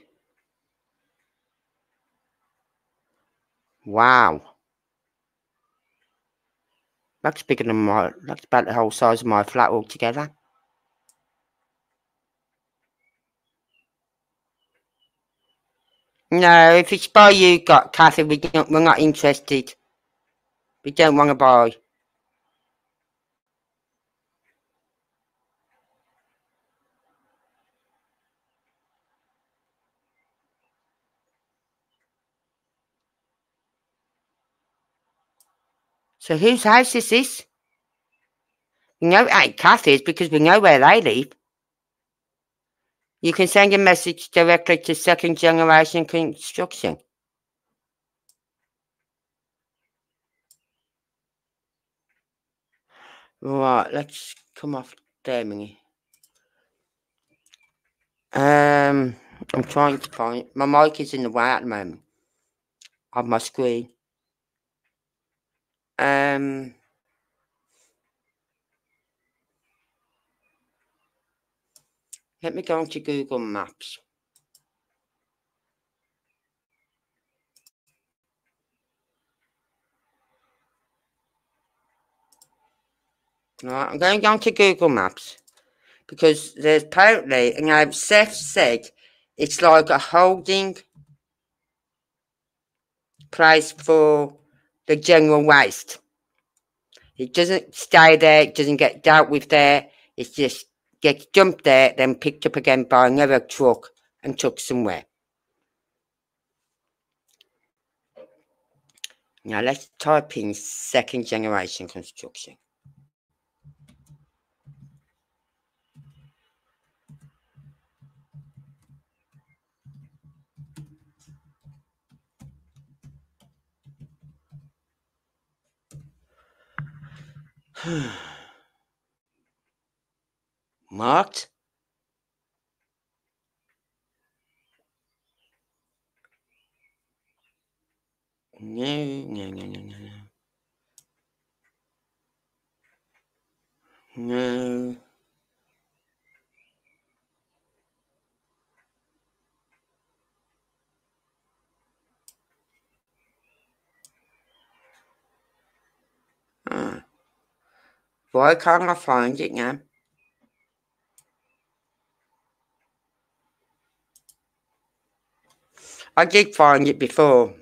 Wow. That's bigger than my, that's about the whole size of my flat altogether. No, if it's by you, got Kathy, we we're not interested. We don't want to buy. So whose house is this? We know it ain't Kathy's because we know where they live. You can send a message directly to second generation construction. Right, let's come off there, Minnie. Um, I'm trying to find my mic is in the way at the moment of my screen. Um, let me go into Google Maps. I'm going down to Google Maps because there's apparently, and I've Seth said it's like a holding place for the general waste. It doesn't stay there, it doesn't get dealt with there, it just gets dumped there, then picked up again by another truck and took somewhere. Now let's type in second generation construction. [SIGHS] Marked? No, no, no, no, no, no. No. Why can't I find it now? I did find it before.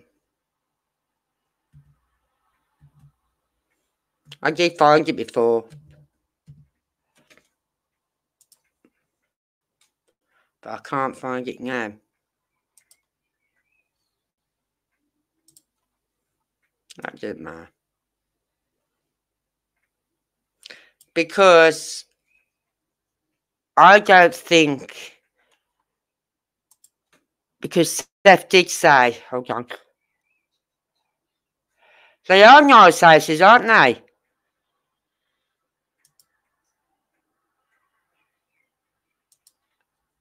I did find it before. But I can't find it now. That didn't matter. because I don't think because Steph did say, hold on. They are nice houses, aren't they?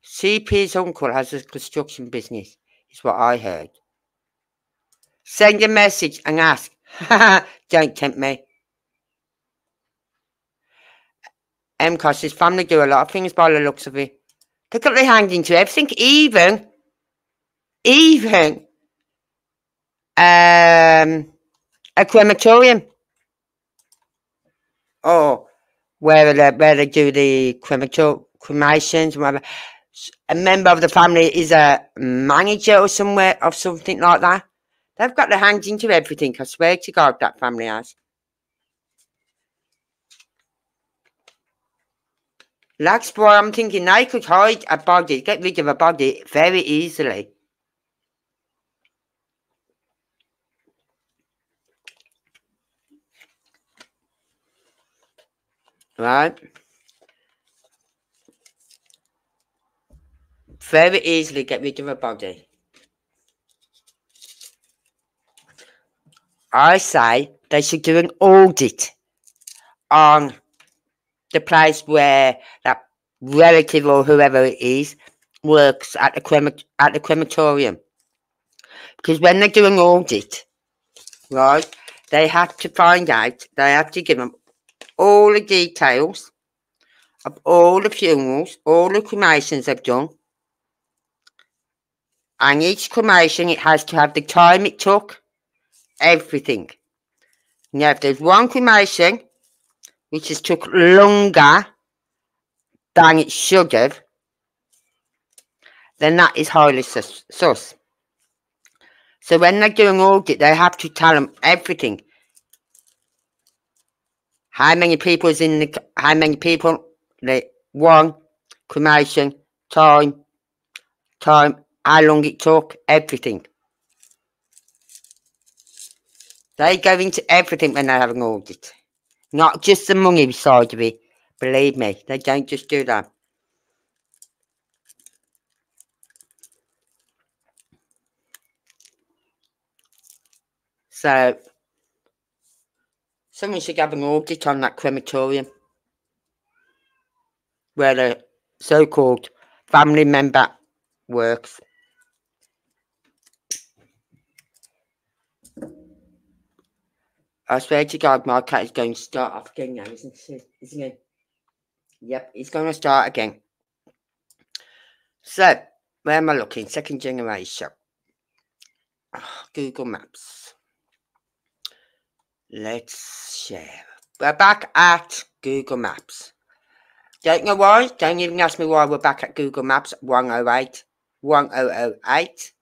CP's uncle has a construction business, is what I heard. Send a message and ask. [LAUGHS] Don't tempt me. M. his family do a lot of things by the looks of it. Look at they hanged into everything, even, even um, a crematorium. Oh, where they, where they do the cremator cremations, whatever. A member of the family is a manager or somewhere of something like that. They've got their hands into everything. I swear to God, that family has. That's why I'm thinking they could hide a body, get rid of a body very easily. Right? Very easily get rid of a body. I say they should do an audit on the place where that relative or whoever it is works at the crema- at the crematorium. Because when they do an audit, right, they have to find out, they have to give them all the details of all the funerals, all the cremations they've done. And each cremation, it has to have the time it took, everything. Now, if there's one cremation which has took longer than it should have, then that is highly sus. sus. So when they're doing audit, they have to tell them everything. How many people is in the, how many people, the one, cremation, time, time, how long it took, everything. They go into everything when they have an audit. Not just the money side of it. Believe me, they don't just do that. So, someone should have an audit on that crematorium where the so-called family member works. I swear to God, my cat is going to start off again now, isn't he? Isn't he? Yep, he's going to start again. So, where am I looking? Second generation. Oh, Google Maps. Let's share. We're back at Google Maps. Don't know why. Don't even ask me why we're back at Google Maps 108. 1008.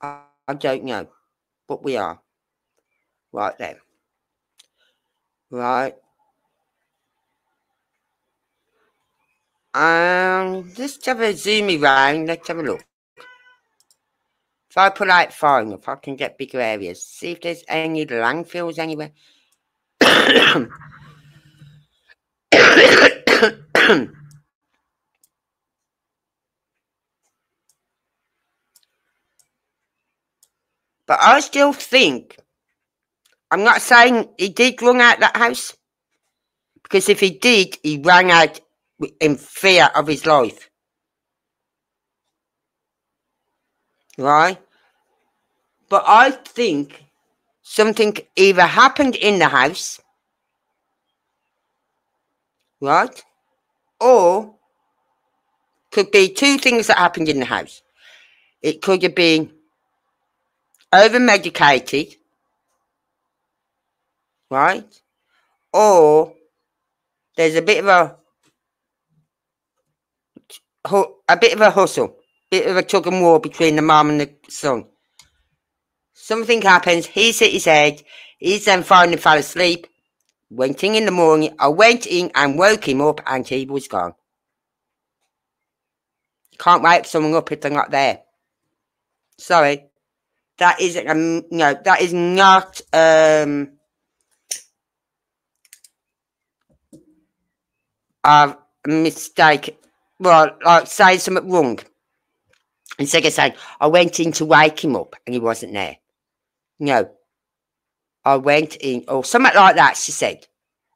I, I don't know. But we are. Right then. Right. Um, just have a zoomy round. Let's have a look. If I put out fine, if I can get bigger areas, see if there's any landfills anywhere. [COUGHS] but I still think I'm not saying he did run out that house. Because if he did, he ran out in fear of his life. Right? But I think something either happened in the house, right? Or could be two things that happened in the house. It could have been over medicated right? Or there's a bit of a a bit of a hustle, bit of a tug and war between the mum and the son. Something happens, he's hit his head, he's then finally fell asleep, went in in the morning, I went in and woke him up and he was gone. Can't wake someone up if they're not there. Sorry. That is, um, no, that is not, um, of mistake, well, like say something wrong. Instead of saying, I went in to wake him up and he wasn't there. No. I went in, or something like that, she said.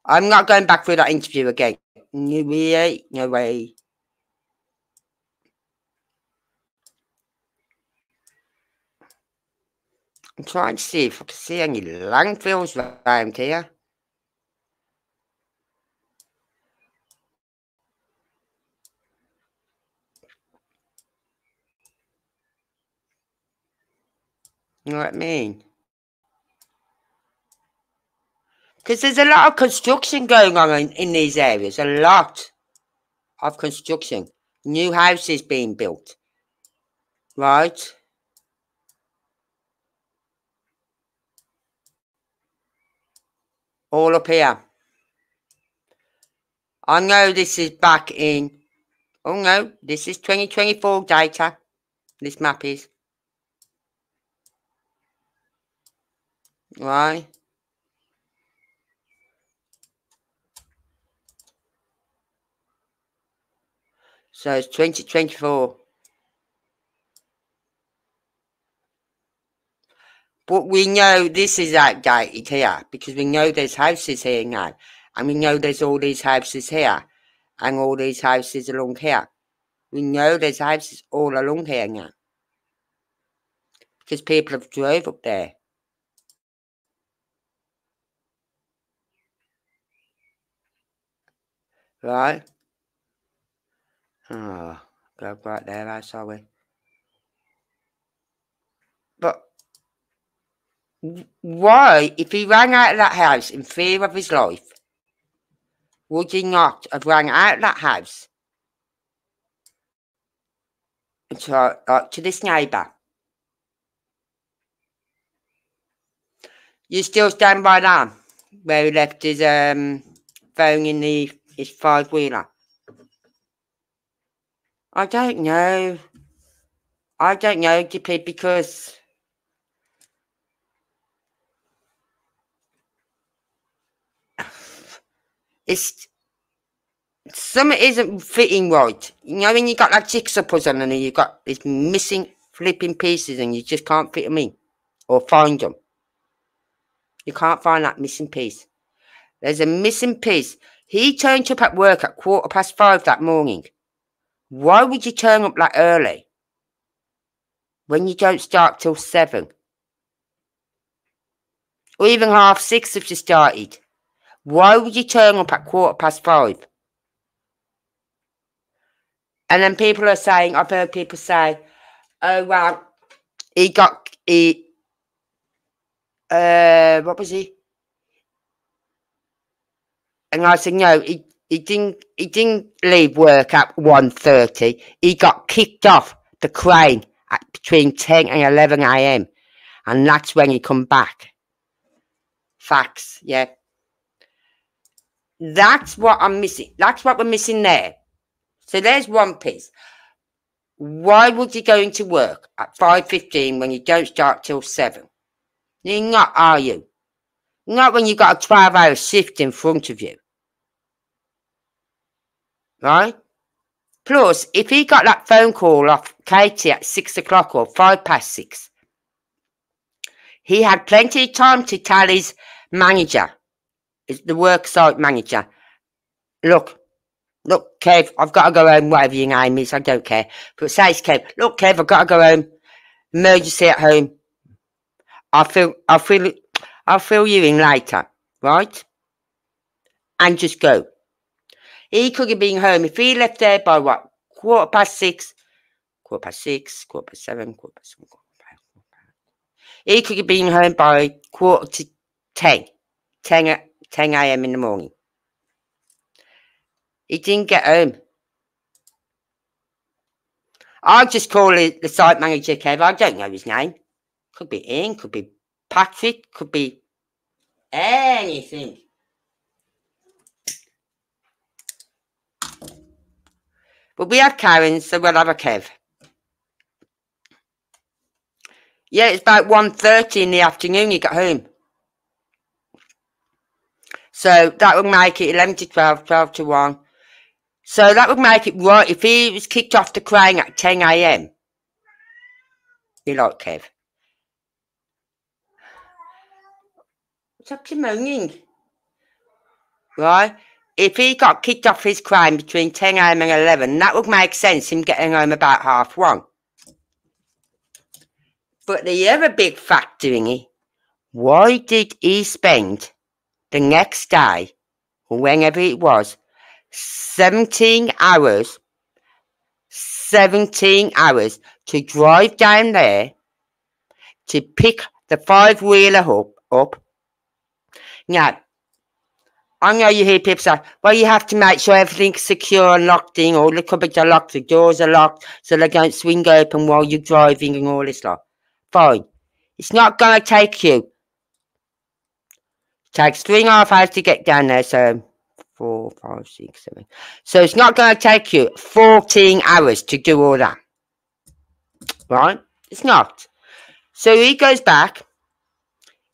I'm not going back through that interview again. No way, no way. I'm trying to see if I can see any landfills around here. You know what I mean? Because there's a lot of construction going on in, in these areas. A lot of construction. New houses being built. Right? All up here. I know this is back in... Oh no, this is 2024 data. This map is. Right? So it's 2024. But we know this is outdated here because we know there's houses here now. And we know there's all these houses here and all these houses along here. We know there's houses all along here now. Because people have drove up there. Right? Oh, go right there, I saw it. But why, if he ran out of that house in fear of his life, would he not have rang out of that house to, uh, to this neighbour? You still stand by that, where he left his um, phone in the his five wheeler? I don't know. I don't know, Dippy, because [SIGHS] it's something isn't fitting right. You know when you got that jigsaw puzzle and you got these missing flipping pieces and you just can't fit them in or find them. You can't find that missing piece. There's a missing piece. He turned up at work at quarter past five that morning. Why would you turn up that early when you don't start till seven? Or even half six if you started. Why would you turn up at quarter past five? And then people are saying, I've heard people say, oh, well, he got, he, uh, what was he? And I said, no, he, he didn't he didn't leave work at 1.30. He got kicked off the crane at between 10 and 11 a.m. And that's when he come back. Facts, yeah. That's what I'm missing. That's what we're missing there. So there's one piece. Why would you go into work at 5.15 when you don't start till 7? You're not, are you? Not when you've got a 12 hour shift in front of you right? Plus, if he got that phone call off Katie at six o'clock or five past six, he had plenty of time to tell his manager, the worksite manager, look, look, Kev, I've got to go home, whatever your name is, I don't care. But says Kev, look, Kev, I've got to go home. Emergency at home. I'll feel, I'll feel, I'll fill you in later, right? And just go. He could have been home if he left there by what? Quarter past six, quarter past six, quarter past seven, quarter past seven, quarter past He could have been home by quarter to 10, 10, 10 a.m. in the morning. He didn't get home. I'll just call it the site manager, Kev. I don't know his name. Could be Ian, could be Patrick, could be anything. But we have Karen, so we'll have a Kev. Yeah, it's about 1.30 in the afternoon you got home. So that would make it 11 to 12, 12 to 1. So that would make it right. If he was kicked off the crane at 10 a.m., you like Kev. What's up to moaning? Right? If he got kicked off his crime between 10 a.m. and 11, that would make sense, him getting home about half one. But the other big factor in it, why did he spend the next day, or whenever it was, 17 hours, 17 hours to drive down there to pick the five wheeler up, up. Now, I know you hear people say, well, you have to make sure everything's secure and locked in, all the cupboards are locked, the doors are locked, so they don't swing open while you're driving and all this stuff. Fine. It's not going to take you. It takes three and a half hours to get down there, so four, five, six, seven. So it's not going to take you 14 hours to do all that. Right? It's not. So he goes back.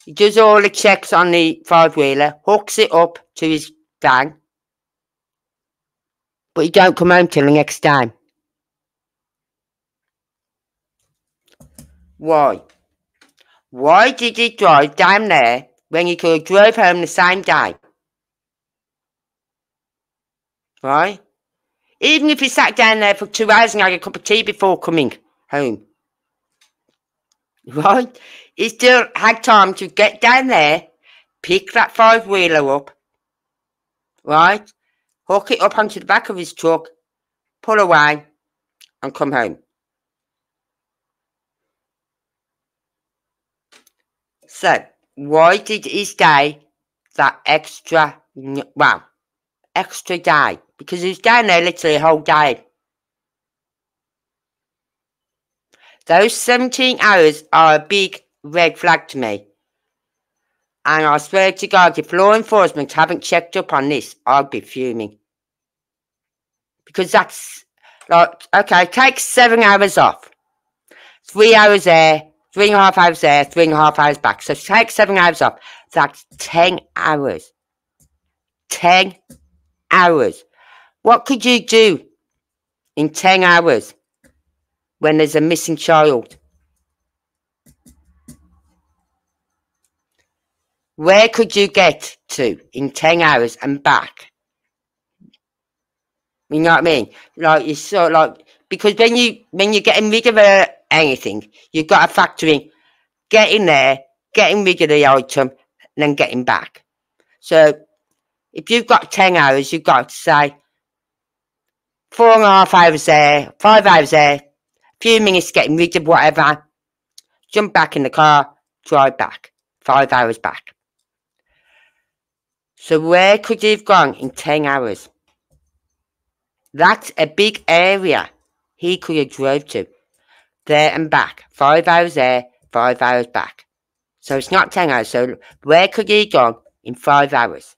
He does all the checks on the five wheeler, hooks it up to his van. But he don't come home till the next time. Why? Why did he drive down there when he could have drove home the same day? Right? Even if he sat down there for two hours and had a cup of tea before coming home. Right? He still had time to get down there, pick that five wheeler up, right? Hook it up onto the back of his truck, pull away, and come home. So, why did he stay that extra, well, extra day? Because he was down there literally a whole day. Those 17 hours are a big red flag to me. And I swear to God, if law enforcement haven't checked up on this, I'll be fuming. Because that's like, okay, take seven hours off. Three hours there, three and a half hours there, three and a half hours back. So take seven hours off. That's 10 hours. 10 hours. What could you do in 10 hours when there's a missing child? Where could you get to in 10 hours and back? You know what I mean? Like, it's sort of like, because when you, when you're getting rid of a, anything, you've got to factor in getting there, getting rid of the item, and then getting back. So if you've got 10 hours, you've got to say four and a half hours there, five hours there, a few minutes getting rid of whatever, jump back in the car, drive back, five hours back. So where could he have gone in 10 hours? That's a big area he could have drove to there and back. Five hours there, five hours back. So it's not 10 hours. So where could he have gone in five hours?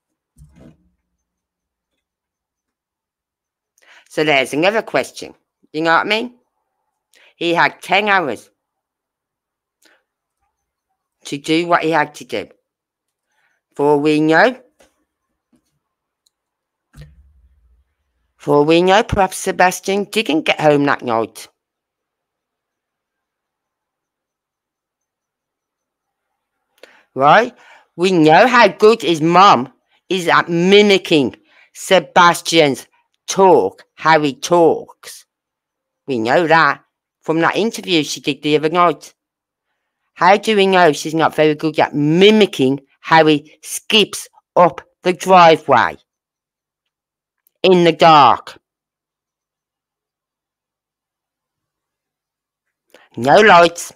So there's another question. You know what I mean? He had 10 hours to do what he had to do. For we know, for we know perhaps Sebastian didn't get home that night. right? We know how good his mum is at mimicking Sebastian's talk, how he talks. We know that from that interview she did the other night. How do we know she's not very good at mimicking how he skips up the driveway in the dark? No lights.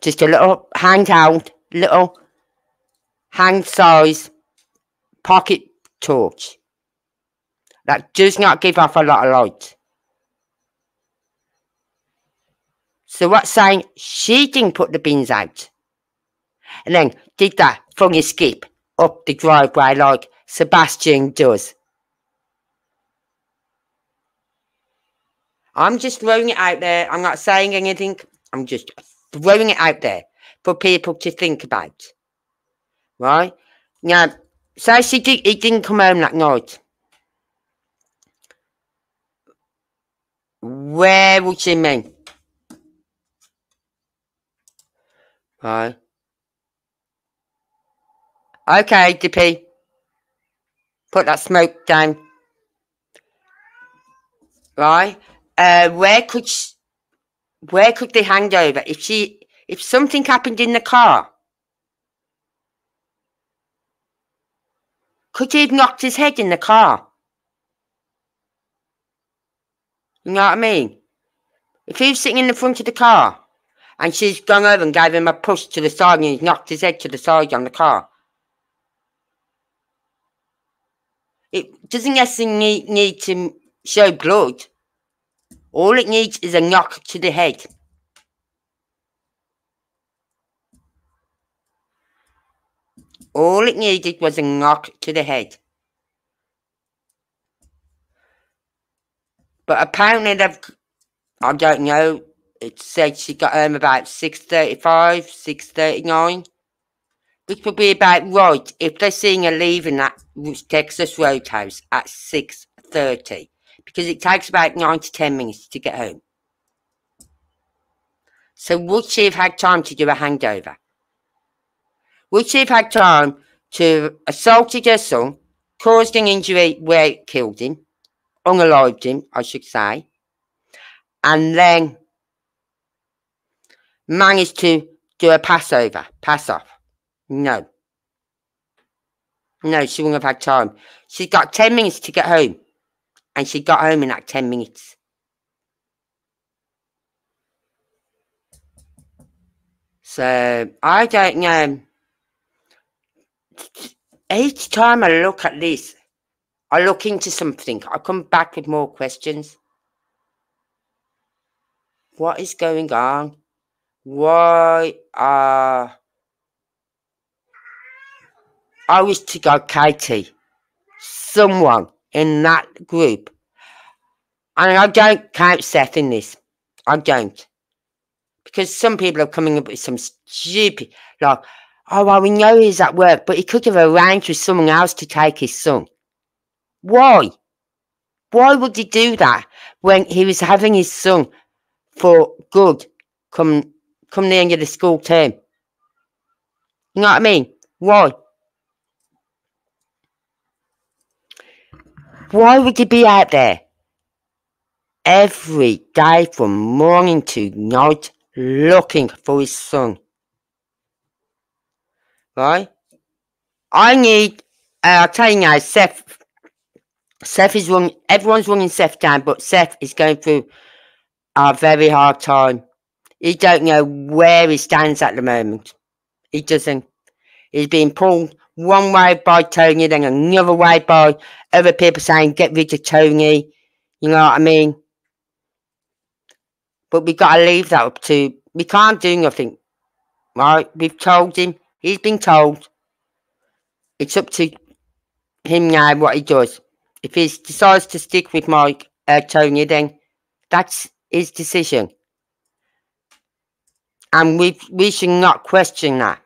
Just a little handheld, little hand size pocket torch that does not give off a lot of light. So what's saying she didn't put the bins out and then did that funny skip up the driveway like Sebastian does. I'm just throwing it out there. I'm not saying anything. I'm just throwing it out there for people to think about. Right? Now, say she did, he didn't come home that night. Where would she mean? Right. Okay, DP. Put that smoke down. Right. Uh, where could she, where could the hangover if she if something happened in the car? Could he have knocked his head in the car? You know what I mean? If he was sitting in the front of the car and she's gone over and gave him a push to the side and he's knocked his head to the side on the car. It doesn't necessarily need, to show blood. All it needs is a knock to the head. All it needed was a knock to the head. But apparently they've, I don't know, it said she got home about 6.35, 6.39. Which would be about right if they're seeing her leaving that Texas Roadhouse at 6.30. Because it takes about 9 to 10 minutes to get home. So would she have had time to do a handover? Would she have had time to assault her son, caused an injury where it killed him, unalived him, I should say, and then managed to do a Passover, pass off. No. No, she wouldn't have had time. She's got 10 minutes to get home. And she got home in that 10 minutes. So, I don't know. Each time I look at this, I look into something. I come back with more questions. What is going on? Why are... I wish to God, Katie, someone in that group, and I don't count Seth in this. I don't. Because some people are coming up with some stupid, like, oh, well, we know he's at work, but he could have arranged with someone else to take his son. Why? Why would he do that when he was having his son for good come come the end of the school term? You know what I mean? Why? Why would he be out there every day from morning to night looking for his son? Right? I need, uh, I'll tell you now, Seth, Seth is running, everyone's running Seth down, but Seth is going through a very hard time. He don't know where he stands at the moment. He doesn't. He's being pulled one way by Tony, then another way by other people saying, get rid of Tony. You know what I mean? But we got to leave that up to, we can't do nothing. Right? We've told him, he's been told. It's up to him now what he does. If he decides to stick with Mike, uh, Tony, then that's his decision. And we, we should not question that.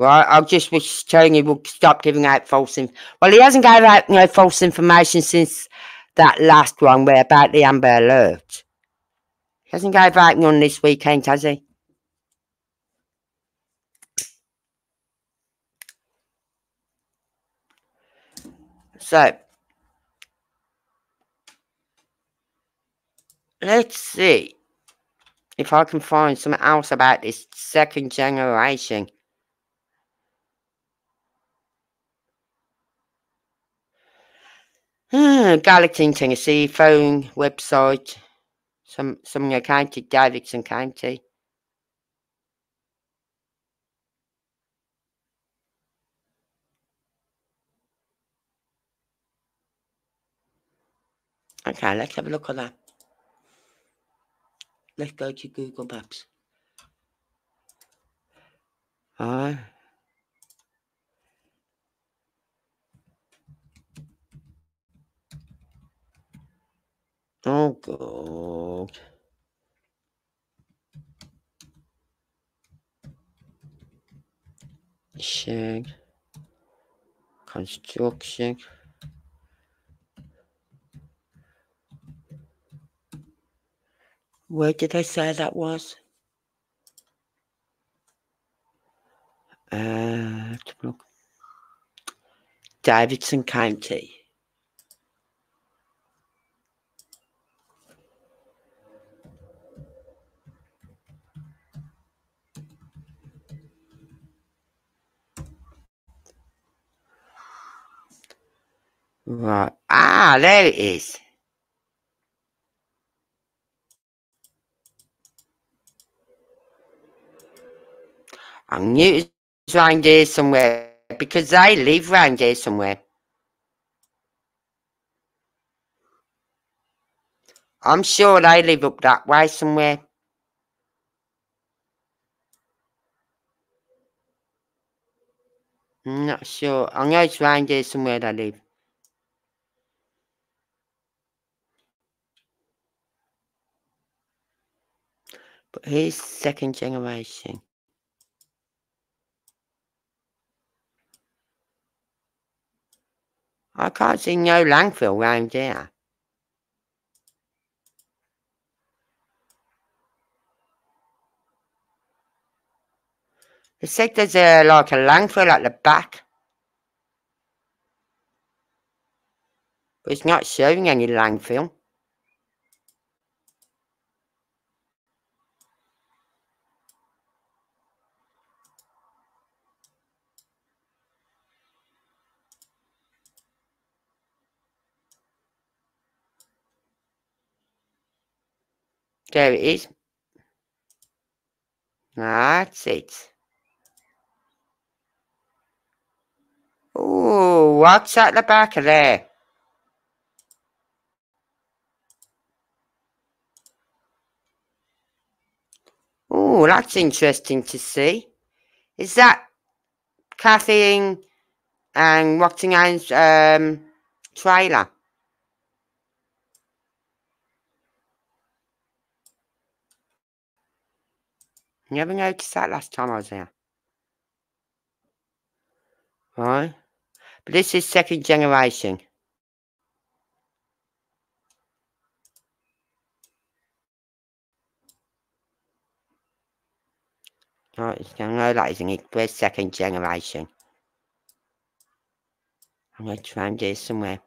Right, I just was telling you, we'll stop giving out false information. Well, he hasn't given out you know, false information since that last one where about the Amber Alert. He hasn't gave out none this weekend, has he? So, let's see if I can find something else about this second generation. [SIGHS] Gallatin, Tennessee, phone, website, some some County, Davidson County. Okay, let's have a look at that. Let's go to Google Maps. Alright. Oh God. Shag. Construction. Where did I say that was? Uh. Davidson County. Right. Ah, there it is. I knew it was round here somewhere because they live round here somewhere. I'm sure they live up that way somewhere. I'm not sure. I know it's round here somewhere they live. But he's second generation. I can't see no landfill round here. They said there's a, uh, like a landfill at the back. But it's not showing any landfill. There it is. That's it. Oh, what's at the back of there? Oh, that's interesting to see. Is that Kathy and Rottingham's um, trailer? Never noticed that last time I was there. Right. But this is second generation. Right, it's going to that, isn't it? We're second generation. I'm going to try and do it somewhere.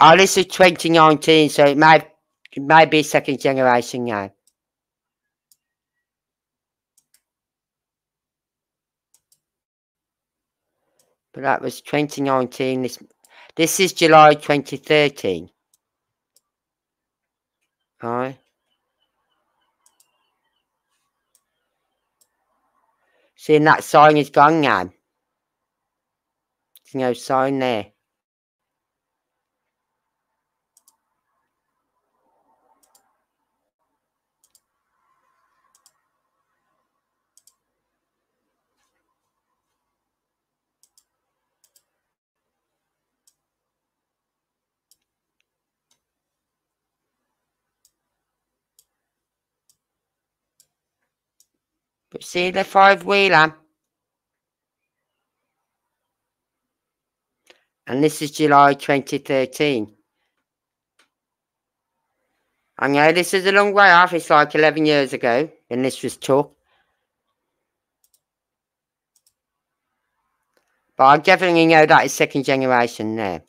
Oh, this is 2019, so it might, it might be second generation now. But that was 2019. This, this is July 2013. Right. Seeing that sign is gone now. There's no sign there. But see the five wheeler. And this is July 2013. I know this is a long way off. It's like 11 years ago and this was took. But I definitely know that is second generation there.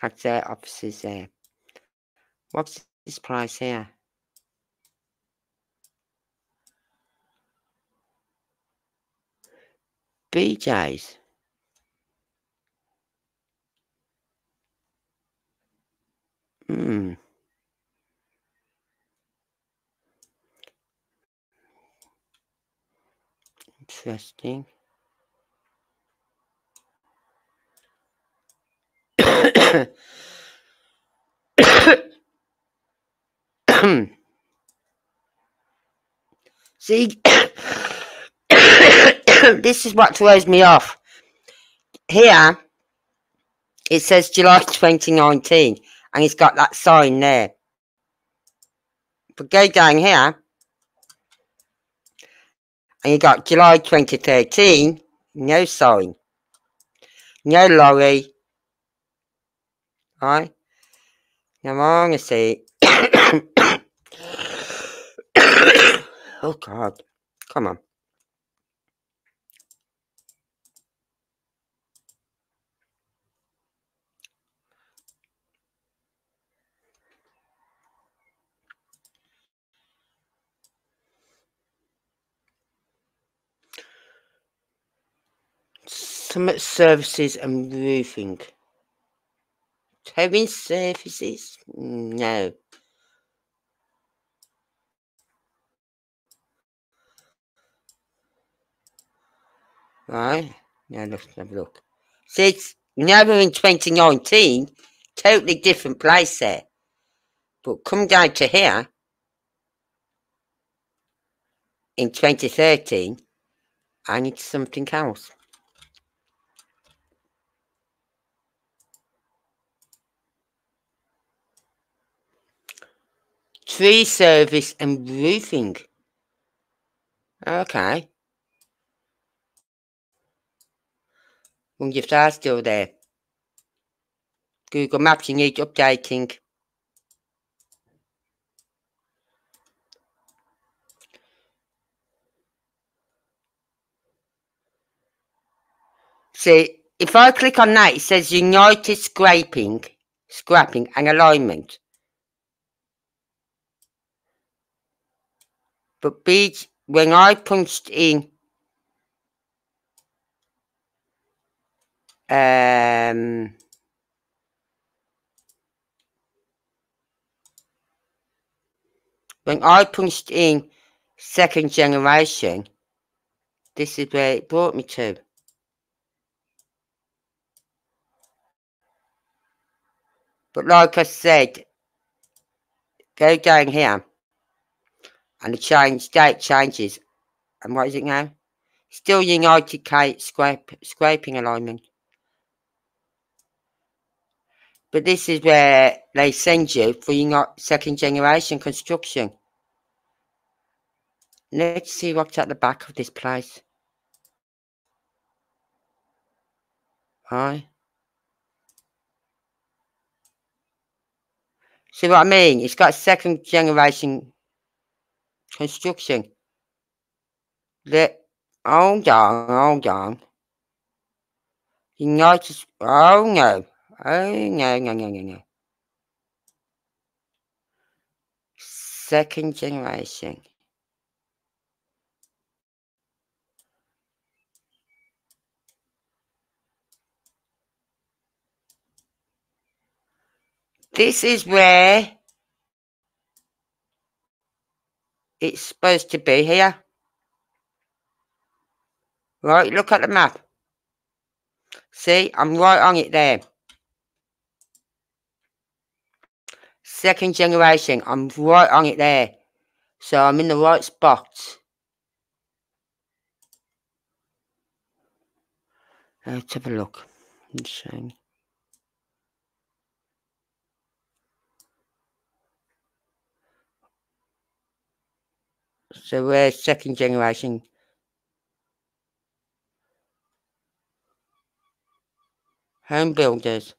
That's their offices there. What's this price here? BJ's. Hmm. Interesting. [COUGHS] [COUGHS] See, [COUGHS] this is what throws me off. Here, it says July 2019, and it's got that sign there. But go down here, and you got July 2013, no sign, no lorry. Right? Now I'm going to see. [COUGHS] [COUGHS] oh, God. Come on. Ultimate Services and Roofing. Terrain services? No. Right, now let's have a look. See, it's never in 2019, totally different place there. But come down to here, in 2013, I need something else. Tree service and roofing. Okay. Wonder if that's still there. Google Maps, you need updating. See, if I click on that, it says United Scraping, Scrapping and Alignment. But beach, when I punched in um, when I punched in second generation, this is where it brought me to. But like I said, go down here and the change date changes. And what is it now? Still United Kate scrape, scraping alignment. But this is where they send you for your second generation construction. Let's see what's at the back of this place. Hi. See what I mean? It's got second generation construction. Let on, hold on. United oh no. Oh no no no no no. Second generation. This is where it's supposed to be here. Right, look at the map. See, I'm right on it there. Second generation, I'm right on it there. So I'm in the right spot. Let's have a look. Insane. So we're second generation. Home builders.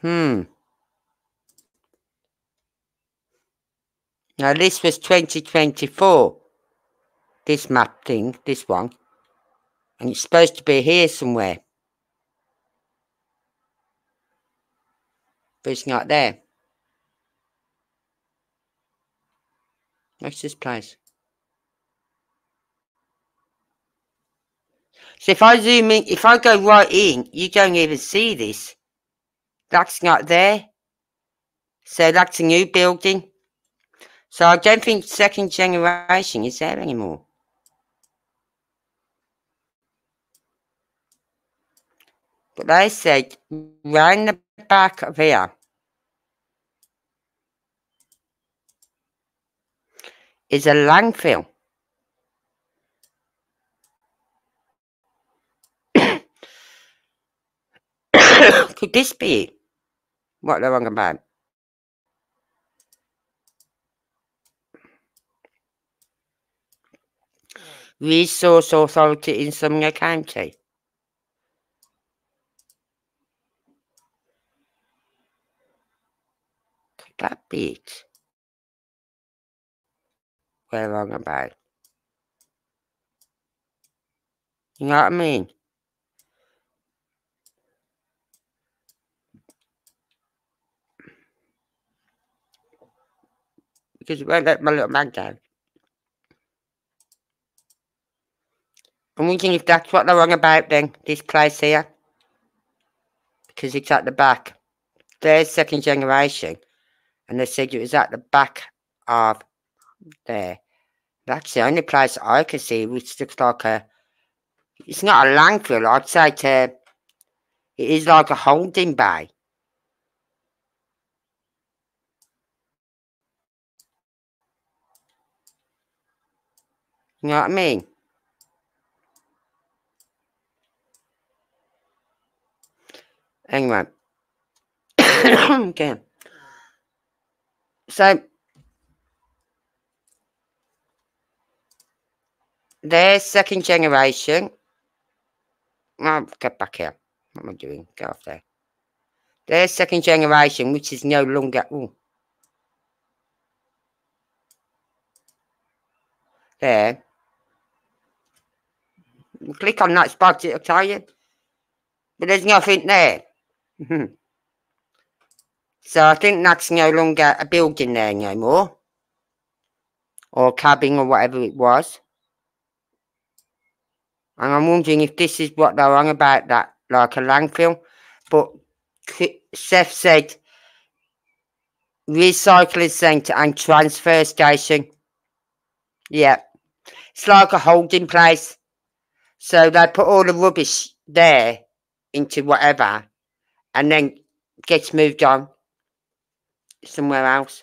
Hmm. Now this was 2024. This map thing, this one. And it's supposed to be here somewhere. But it's not there. What's this place? So if I zoom in, if I go right in, you don't even see this. That's not there. So that's a new building. So I don't think second generation is there anymore. But they said round the back of here is a landfill. [COUGHS] Could this be what they're on about? Resource Authority in Sumner County. Could that be it? We're wrong about. You know what I mean? Because it won't let my little man down. I'm wondering if that's what they're on about then, this place here. Because it's at the back. There's second generation. And they said it was at the back of there. That's the only place I can see which looks like a... It's not a landfill, I'd say to, it is like a holding bay. You know what I mean? Anyway. [COUGHS] okay. So, their second generation. I'll get back here. What am I doing? Go off there. Their second generation, which is no longer. Ooh. There. Click on that spot, it'll tell you. But there's nothing there. [LAUGHS] so I think that's no longer a building there no more. Or cabin or whatever it was. And I'm wondering if this is what they're on about, that like a landfill. But Seth said recycling centre and transfer station. Yeah. It's like a holding place. So they put all the rubbish there into whatever and then gets moved on somewhere else.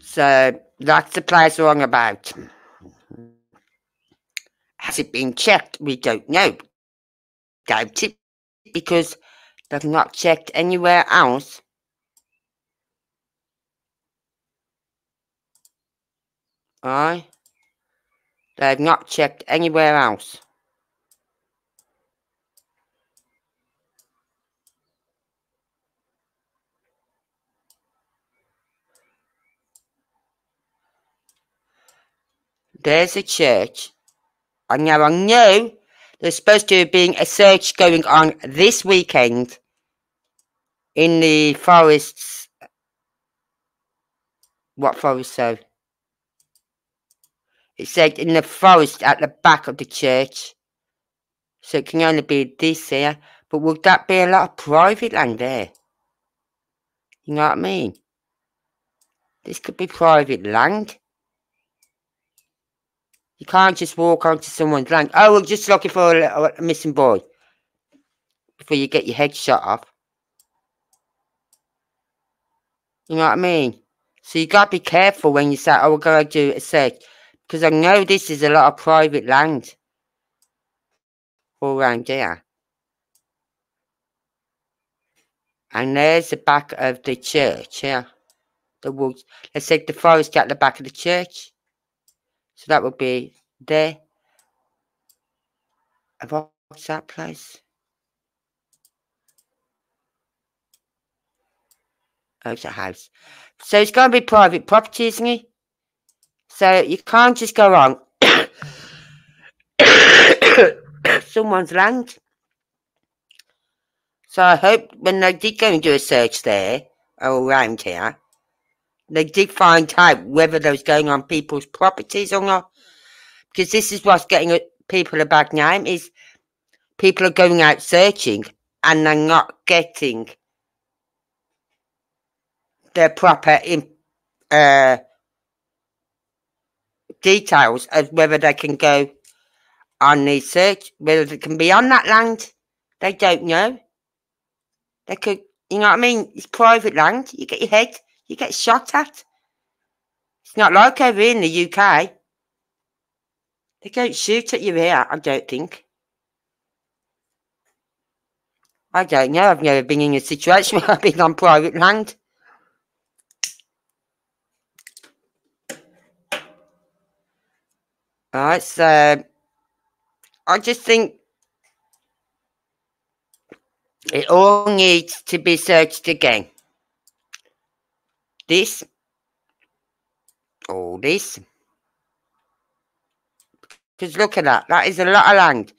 So that's the place we're on about. Has it been checked? We don't know. Doubt it because they've not checked anywhere else. Aye. They've not checked anywhere else. There's a church. And now I know there's supposed to be a search going on this weekend in the forests. What forest, so? It said in the forest at the back of the church. So it can only be this here. But would that be a lot of private land there? You know what I mean? This could be private land. You can't just walk onto someone's land. Oh, we're just looking for a, a missing boy. Before you get your head shot off. You know what I mean? So you got to be careful when you say, oh, we're to do a search. Because I know this is a lot of private land. All around here. And there's the back of the church here. The woods. Let's say the forest at the back of the church. So that would be there. What's that place? Oh, it's a house. So it's going to be private property, isn't it? So you can't just go on [COUGHS] someone's land. So I hope when they did go and do a search there, all around here, they did find out whether they was going on people's properties or not. Because this is what's getting people a bad name, is people are going out searching and they're not getting their proper in, uh, details of whether they can go on the search, whether they can be on that land. They don't know. They could, you know what I mean? It's private land. You get your head, you get shot at. It's not like over in the UK. They don't shoot at you here, I don't think. I don't know. I've never been in a situation [LAUGHS] where I've been on private land. Right, so I just think it all needs to be searched again. This, all this. Because look at that, that is a lot of land,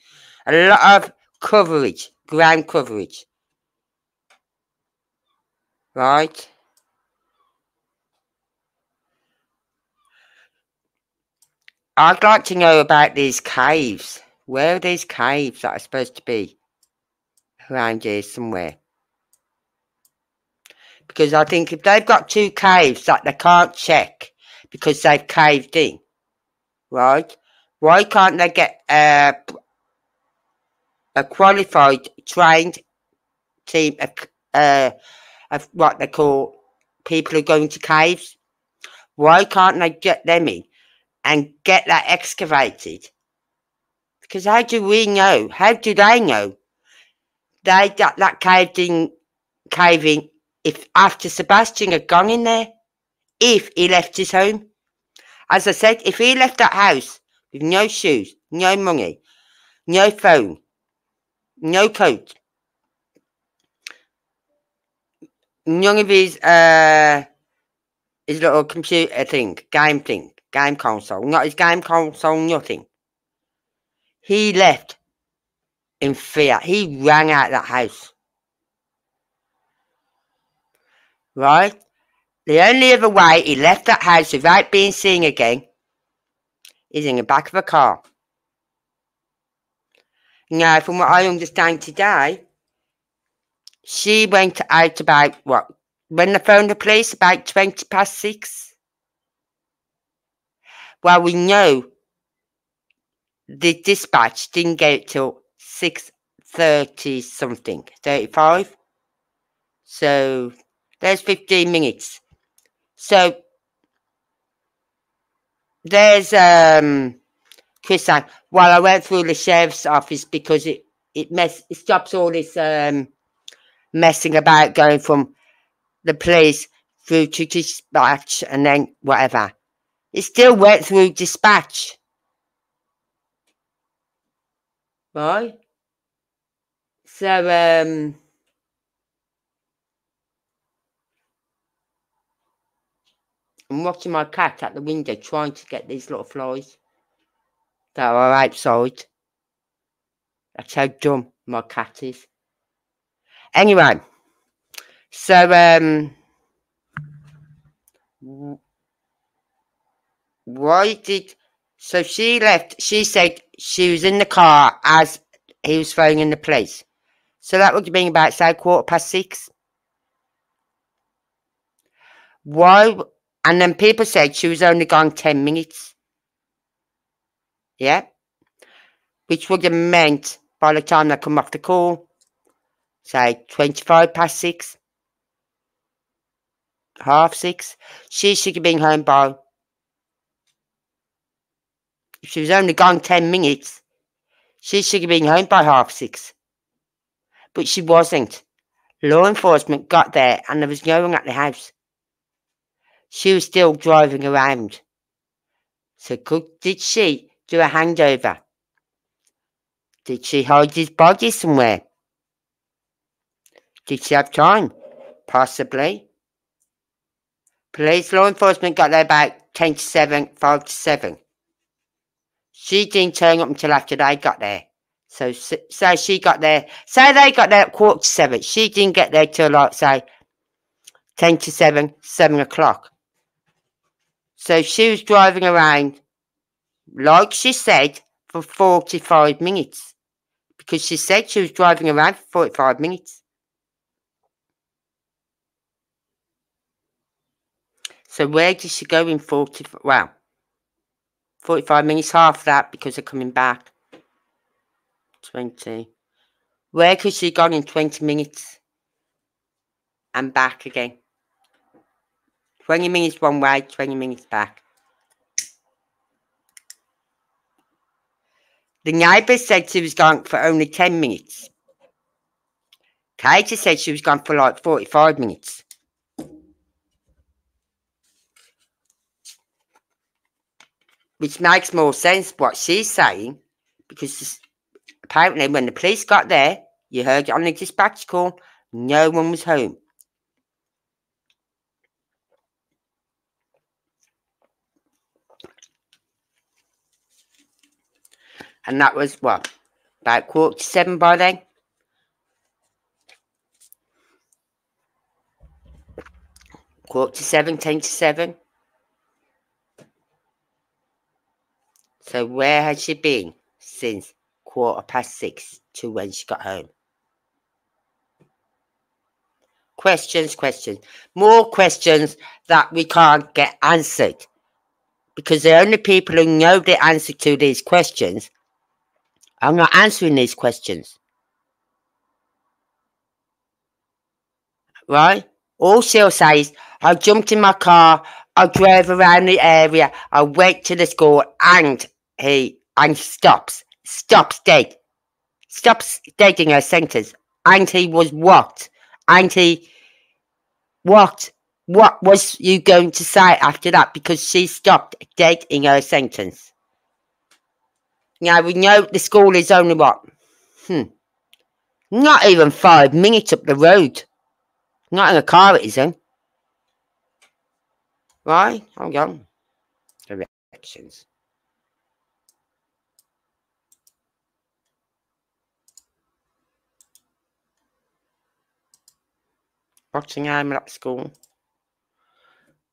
a lot of coverage, ground coverage. Right? I'd like to know about these caves. Where are these caves that are supposed to be? Around here somewhere. Because I think if they've got two caves that they can't check because they've caved in, right? Why can't they get a, a qualified, trained team of, uh, of what they call people who go into caves? Why can't they get them in and get that excavated? Because how do we know? How do they know? They got that caved in, caving if after Sebastian had gone in there, if he left his home. As I said, if he left that house with no shoes, no money, no phone, no coat, none of his uh his little computer thing, game thing, game console, not his game console, nothing. He left in fear. He ran out of that house. Right? The only other way he left that house without being seen again is in the back of a car. Now, from what I understand today, she went out about what? When they phoned the police, about 20 past six. Well, we know the dispatch didn't get it till 6.30 something, 35. So there's 15 minutes. So there's um Chris saying, well, I went through the sheriff's office because it it mess it stops all this um messing about going from the police through to dispatch and then whatever. It still went through dispatch. Right? So um I'm watching my cat at the window trying to get these little flies that are outside. That's how dumb my cat is. Anyway, so um, why did so she left? She said she was in the car as he was phoning the police. So that would have been about say quarter past six. Why and then people said she was only gone 10 minutes. Yeah. Which would have meant by the time they come off the call, say 25 past six, half six, she should have been home by. If she was only gone 10 minutes, she should have been home by half six. But she wasn't. Law enforcement got there and there was no one at the house. She was still driving around. So could, did she do a handover? Did she hide his body somewhere? Did she have time? Possibly. Police law enforcement got there about 10 to 7, 5 to 7. She didn't turn up until after they got there. So, so she got there. Say they got there at quarter to 7. She didn't get there till like, say, 10 to 7, 7 o'clock. So she was driving around, like she said, for 45 minutes. Because she said she was driving around for 45 minutes. So where did she go in 40, well, 45 minutes, half that because they're coming back. 20. Where could she gone in 20 minutes? And back again. 20 minutes one way, 20 minutes back. The neighbour said she was gone for only 10 minutes. Katie said she was gone for like 45 minutes. Which makes more sense what she's saying because apparently when the police got there, you heard on the dispatch call, no one was home. And that was what? About quarter to seven by then? Quarter to seven, ten to seven. So where has she been since quarter past six to when she got home? Questions, questions. More questions that we can't get answered. Because the only people who know the answer to these questions are not answering these questions. Right? All she'll say is, I jumped in my car, I drove around the area, I went to the school, and he and stops, stops dead, stops dead in her sentence. And he was what? And he, what? What was you going to say after that? Because she stopped dead in her sentence. Now we know the school is only what? Hmm. Not even five minutes up the road. Not in a car, it isn't. Right? Hold on. Directions. Rockingham at school.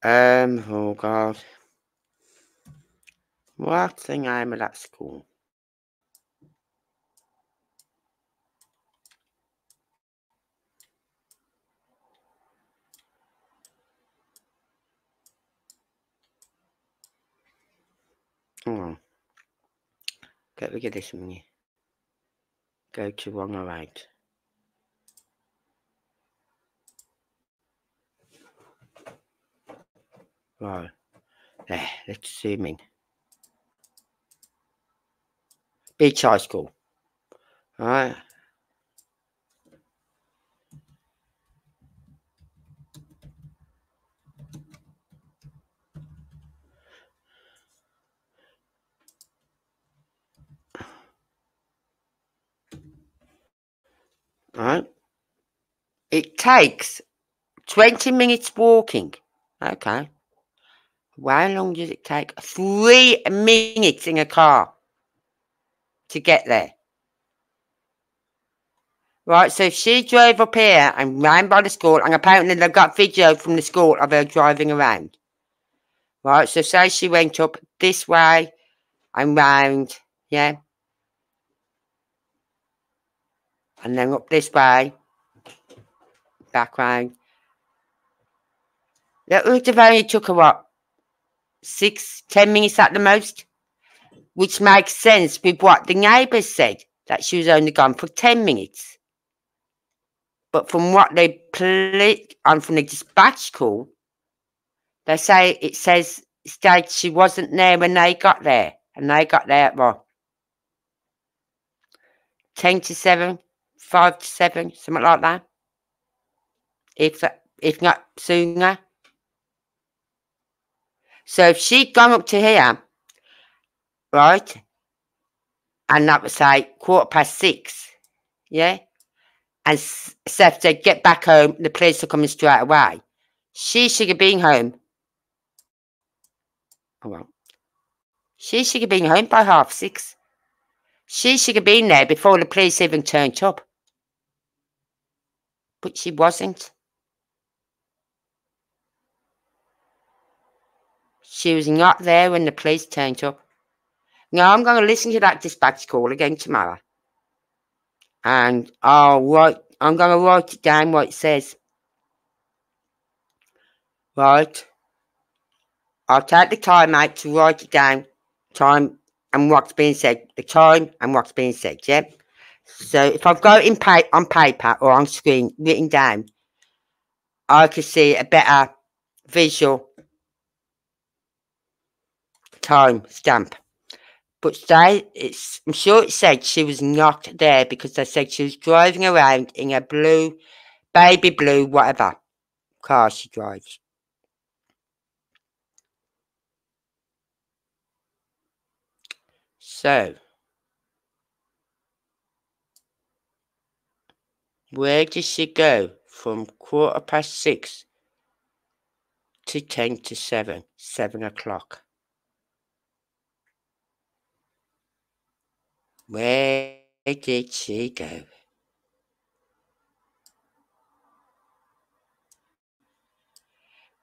Um, oh god. Rockingham at school. Hang on. Get rid of this one. Go to or right. Right. There, let's zoom in. Beech High School. Alright. Right. It takes 20 minutes walking. Okay. How long does it take? Three minutes in a car to get there. Right, so she drove up here and ran by the school, and apparently they've got video from the school of her driving around. Right, so say she went up this way and round, yeah. And then up this way, back round. That would have only took her what? six, ten minutes at the most, which makes sense with what the neighbours said, that she was only gone for 10 minutes. But from what they played on from the dispatch call, they say it says states she wasn't there when they got there. And they got there at what? 10 to 7, 5 to 7, something like that. If, if not sooner. So if she'd gone up to here, right, and that was say quarter past six, yeah, and Seth said, get back home, the police are coming straight away. She should have been home. Oh, well. She should have been home by half six. She should have been there before the police even turned up. But she wasn't. She was not there when the police turned up. Now I'm going to listen to that dispatch call again tomorrow. And I'll write, I'm going to write it down what it says. Right. I'll take the time out to write it down. Time and what's being said. The time and what's being said, yeah? So if I've got it in pa on paper or on screen written down, I can see a better visual time stamp. But they, it's, I'm sure it said she was not there because they said she was driving around in a blue, baby blue, whatever car she drives. So, where did she go from quarter past six to ten to seven, seven o'clock? Where did she go?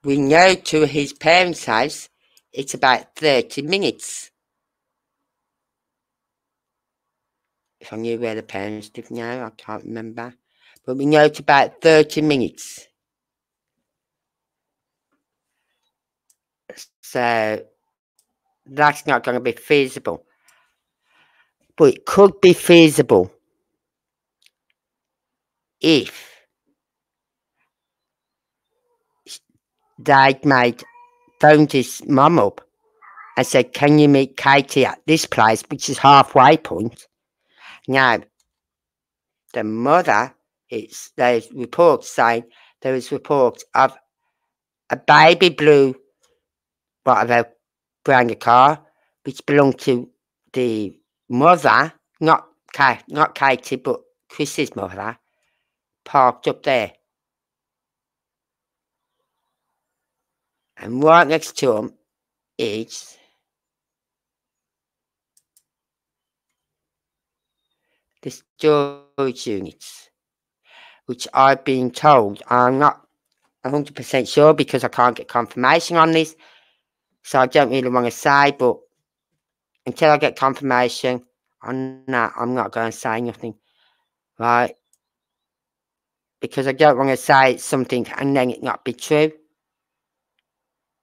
We know to his parents' house it's about 30 minutes. if I knew where the parents live now, I can't remember. But we know it's about 30 minutes. So that's not going to be feasible. But it could be feasible if they'd made phoned his mum up and said, Can you meet Katie at this place, which is halfway point? Now, the mother, it's there's reports saying there is reports of a baby blue whatever brand of car, which belonged to the mother, not Kate, not Katie, but Chris's mother, parked up there. And right next to him is the storage units, which I've been told. I'm not 100% sure because I can't get confirmation on this, so I don't really want to say, but until I get confirmation on that, I'm not going to say nothing, right? Because I don't want to say something and then it not be true.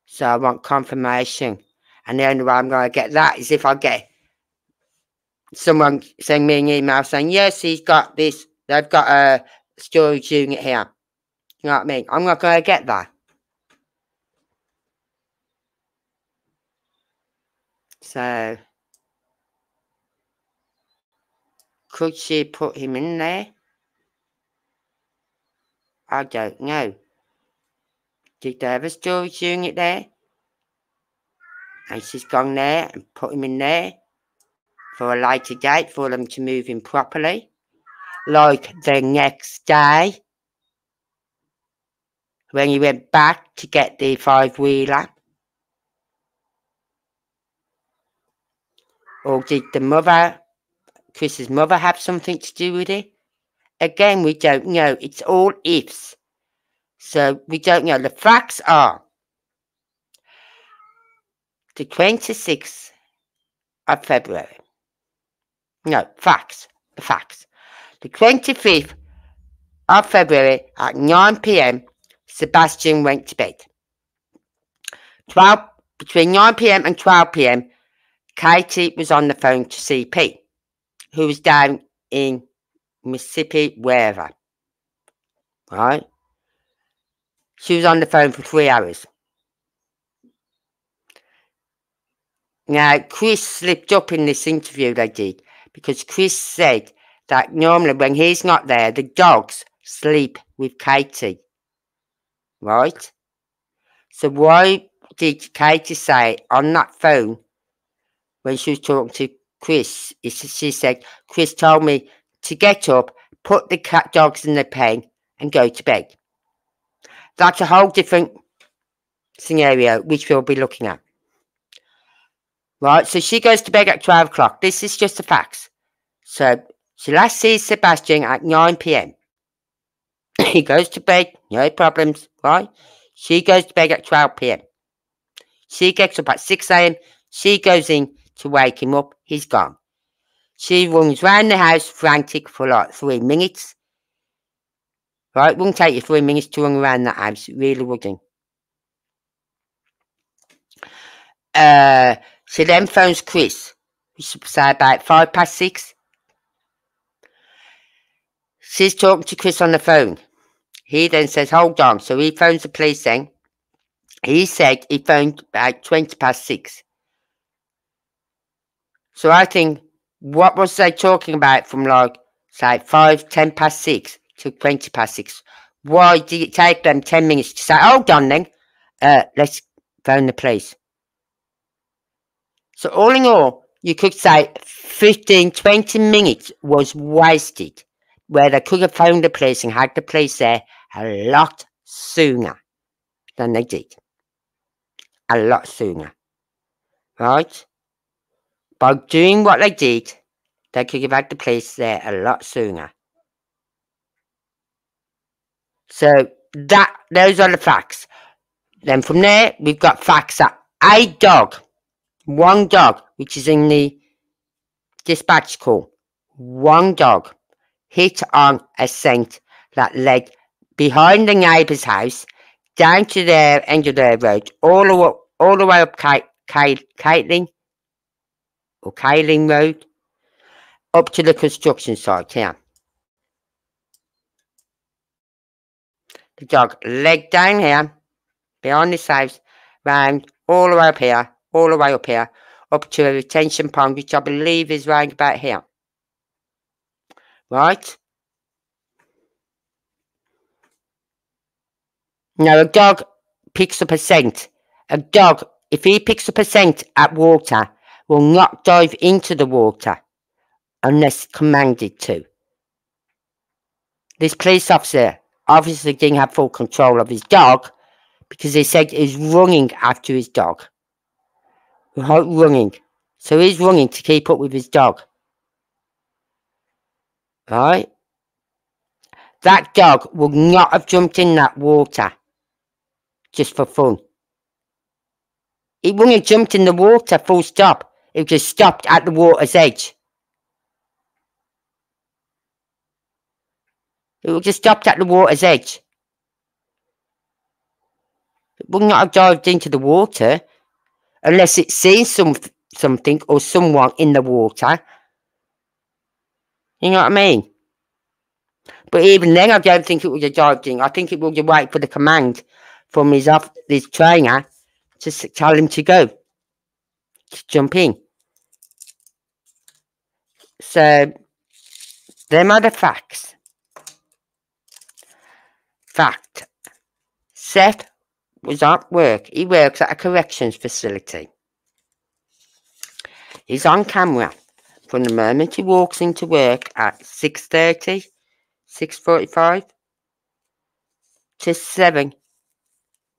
So I want confirmation. And the only way I'm going to get that is if I get someone send me an email saying, yes, he's got this, they've got a storage unit here. You know what I mean? I'm not going to get that. So, could she put him in there? I don't know. Did they have a storage unit there? And she's gone there and put him in there for a later date for them to move in properly. Like the next day, when he went back to get the five wheeler. Or did the mother, Chris's mother, have something to do with it? Again, we don't know. It's all ifs. So we don't know. The facts are the 26th of February. No, facts. The facts. The 25th of February at 9 pm, Sebastian went to bed. 12, between 9 pm and 12 pm, Katie was on the phone to CP, who was down in Mississippi, wherever. Right? She was on the phone for three hours. Now, Chris slipped up in this interview they did because Chris said that normally when he's not there, the dogs sleep with Katie. Right? So why did Katie say on that phone when she was talking to Chris, she said, Chris told me to get up, put the cat dogs in the pen and go to bed. That's a whole different scenario which we'll be looking at. Right, so she goes to bed at 12 o'clock. This is just the facts. So she last sees Sebastian at 9 p.m. [COUGHS] he goes to bed, no problems, right? She goes to bed at 12 p.m. She gets up at 6 a.m. She goes in to wake him up. He's gone. She runs round the house frantic for like three minutes. Right, it wouldn't take you three minutes to run around that house. It really wouldn't. Uh, she then phones Chris, which is about five past six. She's talking to Chris on the phone. He then says, hold on. So he phones the police then. He said he phoned about 20 past six. So I think, what was they talking about from like, say, five, ten past six to 20 past six? Why did it take them 10 minutes to say, hold on then, uh, let's phone the police? So all in all, you could say 15, 20 minutes was wasted where they could have found the place and had the place there a lot sooner than they did. A lot sooner. Right? By doing what they did, they could have had the place there a lot sooner. So that those are the facts. Then from there, we've got facts that a dog, one dog, which is in the dispatch call, one dog hit on a scent that led behind the neighbour's house, down to their end of their road, all the way, all the way up Caitlin or Kaling Road, up to the construction site here. The dog led down here, behind this house, round all the way up here, all the way up here, up to a retention pond, which I believe is round about here. Right? Now, a dog picks up a scent. A dog, if he picks up a scent at water, will not dive into the water unless commanded to. This police officer obviously didn't have full control of his dog because he said he's running after his dog. Running. So he's running to keep up with his dog. Right? That dog would not have jumped in that water just for fun. He wouldn't have jumped in the water full stop. He just stopped at the water's edge. It would just stopped at the water's edge. It would not have dived into the water unless it seen some, something or someone in the water. You know what I mean? But even then, I don't think it was a dived in. I think it was have waited for the command from his off his trainer to tell him to go, to jump in. So, them are the facts. Fact. Seth was at work. He works at a corrections facility. He's on camera from the moment he walks into work at 6.30, 6.45 to 7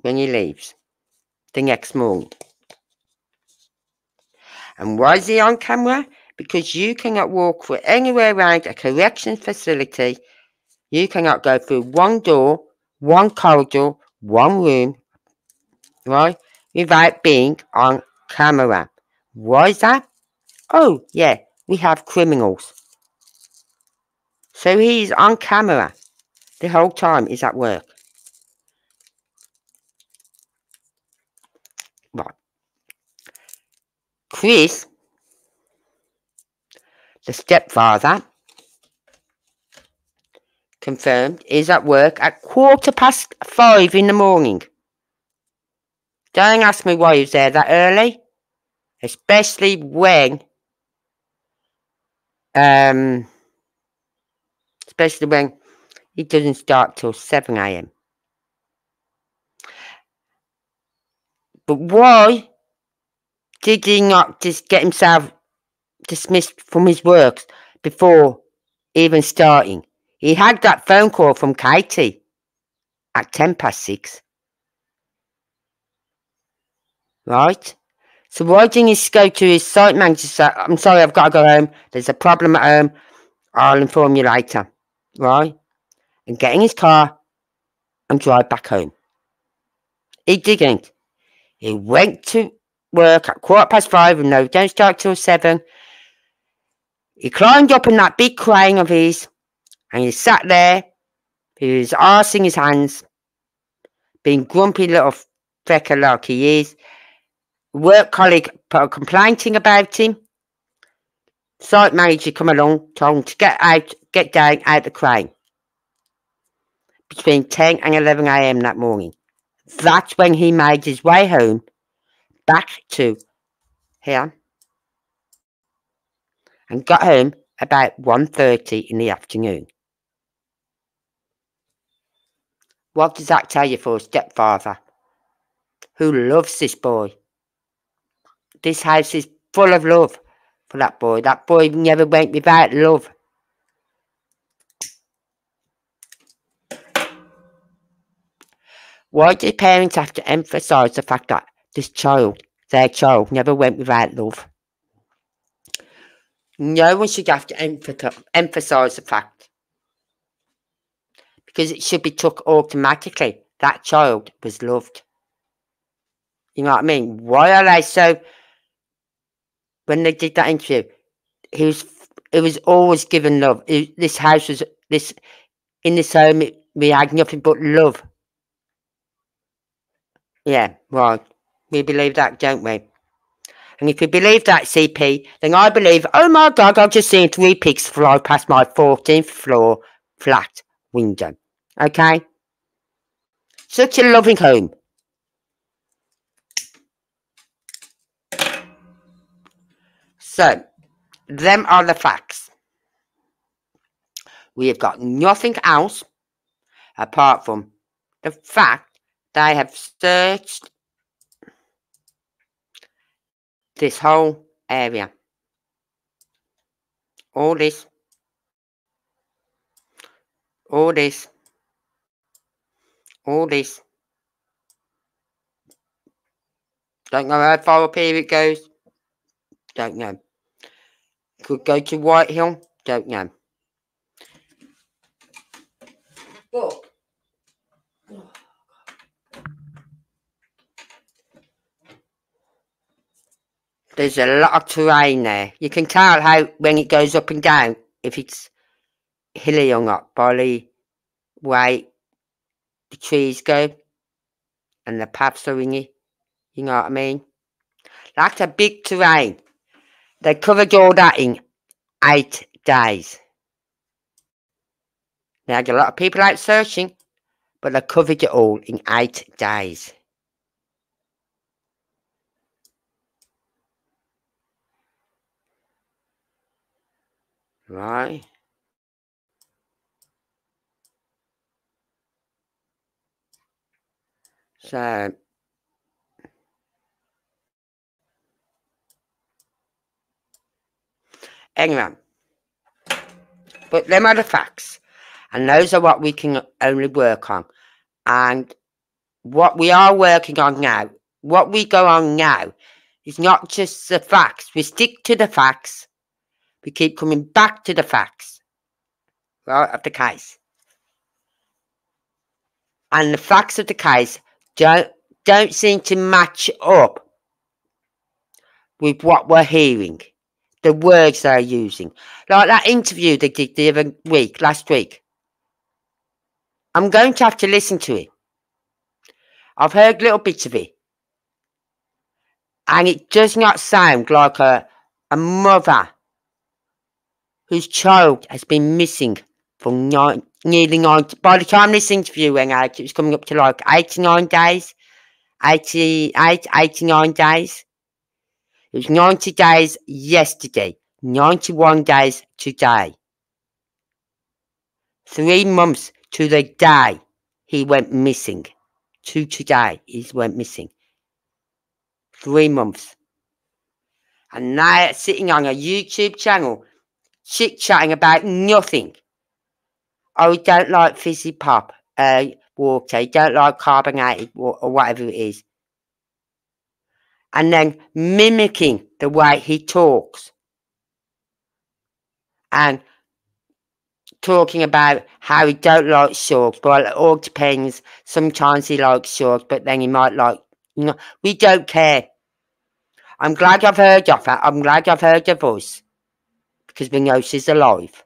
when he leaves the next morning. And why is he on camera? Because you cannot walk for anywhere around a correction facility. You cannot go through one door, one corridor, one room, right, without being on camera. Why is that? Oh, yeah, we have criminals. So he's on camera the whole time he's at work. Right. Chris, the stepfather, confirmed is at work at quarter past five in the morning. Don't ask me why he's there that early, especially when, um, especially when he doesn't start till 7 a.m. But why did he not just get himself dismissed from his works before even starting? He had that phone call from Katie at 10 past 6. Right? So why didn't he go to his site manager say, I'm sorry, I've got to go home. There's a problem at home. I'll inform you later. Right? And get in his car and drive back home. He didn't. He went to work at quarter past five and no, don't start till seven. He climbed up in that big crane of his and he sat there with his arse in his hands, being grumpy little fecker like he is. Work colleague put complaining about him. Site manager come along, told him to get out, get down out the crane. Between 10 and 11 a.m. that morning. That's when he made his way home back to here and got home about 1.30 in the afternoon. What does that tell you for a stepfather who loves this boy? This house is full of love for that boy. That boy never went without love. Why do parents have to emphasise the fact that this child, their child, never went without love? No one should have to emphasise the fact. Because it should be took automatically. That child was loved. You know what I mean? Why are they so... When they did that interview, he was it was always given love. It, this house was this in this home. It, we had nothing but love. Yeah, right. We believe that, don't we? And if you believe that, CP, then I believe, oh my God, I've just seen three pigs fly past my 14th floor flat window. Okay? Such a loving home. So, them are the facts. We have got nothing else apart from the fact they have searched this whole area. All this. All this. All this. Don't know how far up here it goes. Don't know. Could go to Whitehill. Don't know. But There's a lot of terrain there. You can tell how when it goes up and down, if it's hilly or not by the way the trees go and the paths are ringy. You know what I mean? That's a big terrain. They covered all that in eight days. They had a lot of people out searching, but they covered it all in eight days. Right. So anyway, but them are the facts, and those are what we can only work on. And what we are working on now, what we go on now, is not just the facts. We stick to the facts we keep coming back to the facts, right, of the case. And the facts of the case don't, don't seem to match up with what we're hearing. The words they're using. Like that interview they did the other week, last week. I'm going to have to listen to it. I've heard little bits of it. And it does not sound like a, a mother whose child has been missing for nine, nearly nine. By the time this interview went out, it was coming up to like 89 days, 88, 89 days. It was 90 days yesterday, 91 days today. Three months to the day he went missing. To today, he went missing. Three months. And now sitting on a YouTube channel chit chatting about nothing. Oh, we don't like fizzy pop, uh, water, don't like carbonated or whatever it is. And then mimicking the way he talks. And talking about how he don't like sharks, but it all depends. Sometimes he likes sharks, but then he might like, you know, we don't care. I'm glad I've heard of her. I'm glad I've heard her voice because we know she's alive.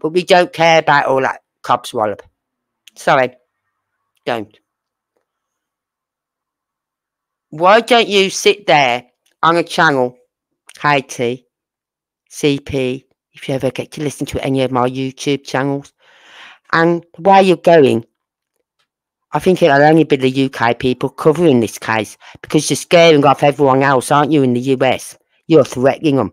But we don't care about all that cobswallop. Sorry, don't. Why don't you sit there on a channel, Katie, CP, if you ever get to listen to any of my YouTube channels, and where you're going, I think it'll only be the UK people covering this case because you're scaring off everyone else, aren't you, in the US? You're threatening them.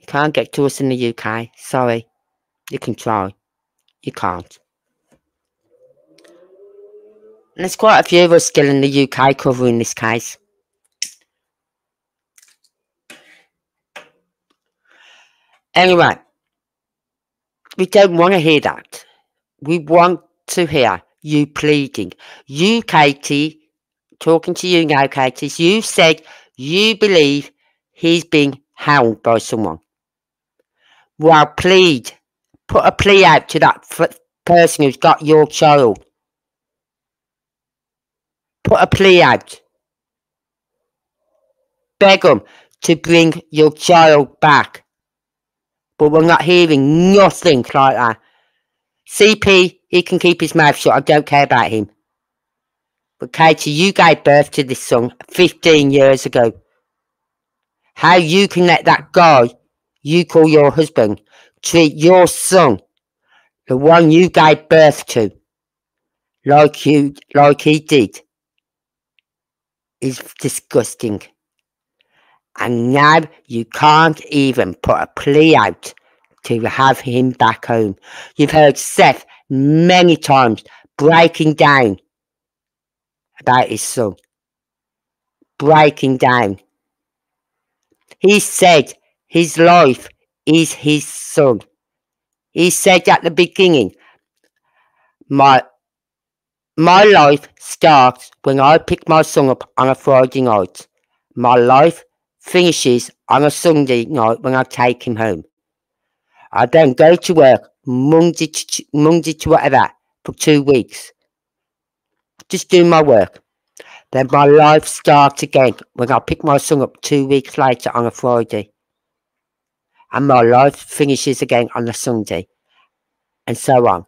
You can't get to us in the UK. Sorry. You can try. You can't. And there's quite a few of us still in the UK covering this case. Anyway, we don't want to hear that. We want to hear you pleading. You, Katie, talking to you now, Katie, you said you believe he's being held by someone. Well, plead. Put a plea out to that person who's got your child. Put a plea out. Beg them. to bring your child back. But we're not hearing nothing like that. CP, he can keep his mouth shut. I don't care about him. But Katie, you gave birth to this son 15 years ago. How you can let that guy you call your husband treat your son, the one you gave birth to, like you like he did, is disgusting. And now you can't even put a plea out to have him back home. You've heard Seth many times breaking down about his son. Breaking down. He said his life is his son. He said at the beginning, my my life starts when I pick my son up on a Friday night. My life finishes on a Sunday night when I take him home. I don't go to work Monday to, Monday to whatever for two weeks. Just do my work. Then my life starts again when I pick my son up two weeks later on a Friday. And my life finishes again on a Sunday. And so on.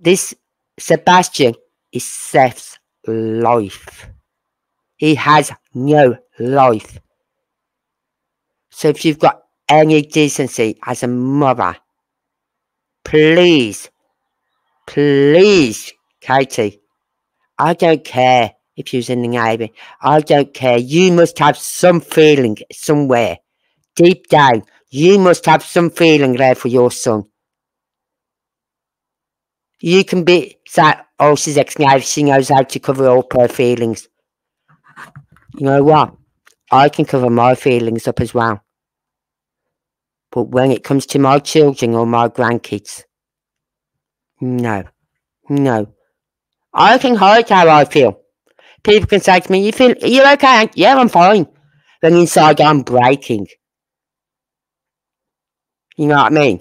This Sebastian is Seth's life. He has no life. So if you've got any decency as a mother, please, please, Katie, I don't care if you was in the Navy. I don't care. You must have some feeling somewhere. Deep down, you must have some feeling there for your son. You can be that, oh, she's ex-Navy, she knows how to cover up her feelings. You know what? I can cover my feelings up as well. But when it comes to my children or my grandkids, no, no. I can hide how I feel. People can say to me, you feel, are you okay? Yeah, I'm fine. Then inside I'm breaking. You know what I mean?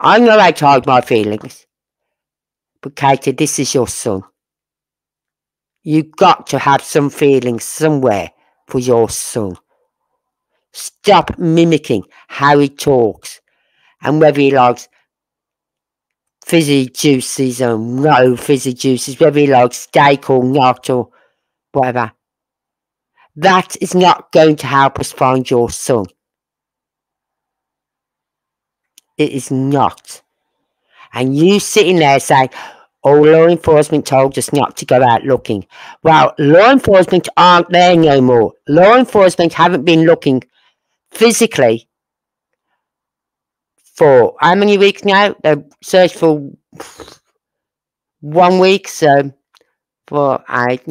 I know I told my feelings. But Katie, this is your son. You've got to have some feelings somewhere for your son. Stop mimicking how he talks and whether he likes fizzy juices or no oh, fizzy juices, whether he likes steak or not or whatever. That is not going to help us find your son. It is not. And you sitting there saying, oh, law enforcement told us not to go out looking. Well, law enforcement aren't there no more. Law enforcement haven't been looking physically for how many weeks now? They searched for one week, so for eight,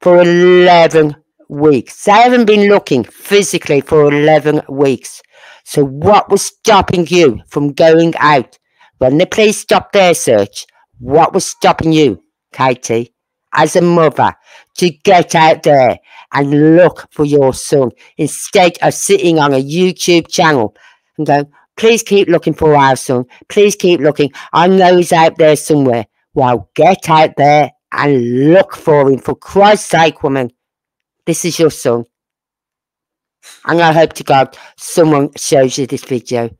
for eleven weeks. They haven't been looking physically for eleven weeks. So what was stopping you from going out when the police stopped their search? What was stopping you, Katie, as a mother, to get out there and look for your son instead of sitting on a YouTube channel and going, please keep looking for our son. Please keep looking. I know he's out there somewhere. Well, get out there and look for him. For Christ's sake, woman. This is your son. And I hope to God someone shows you this video.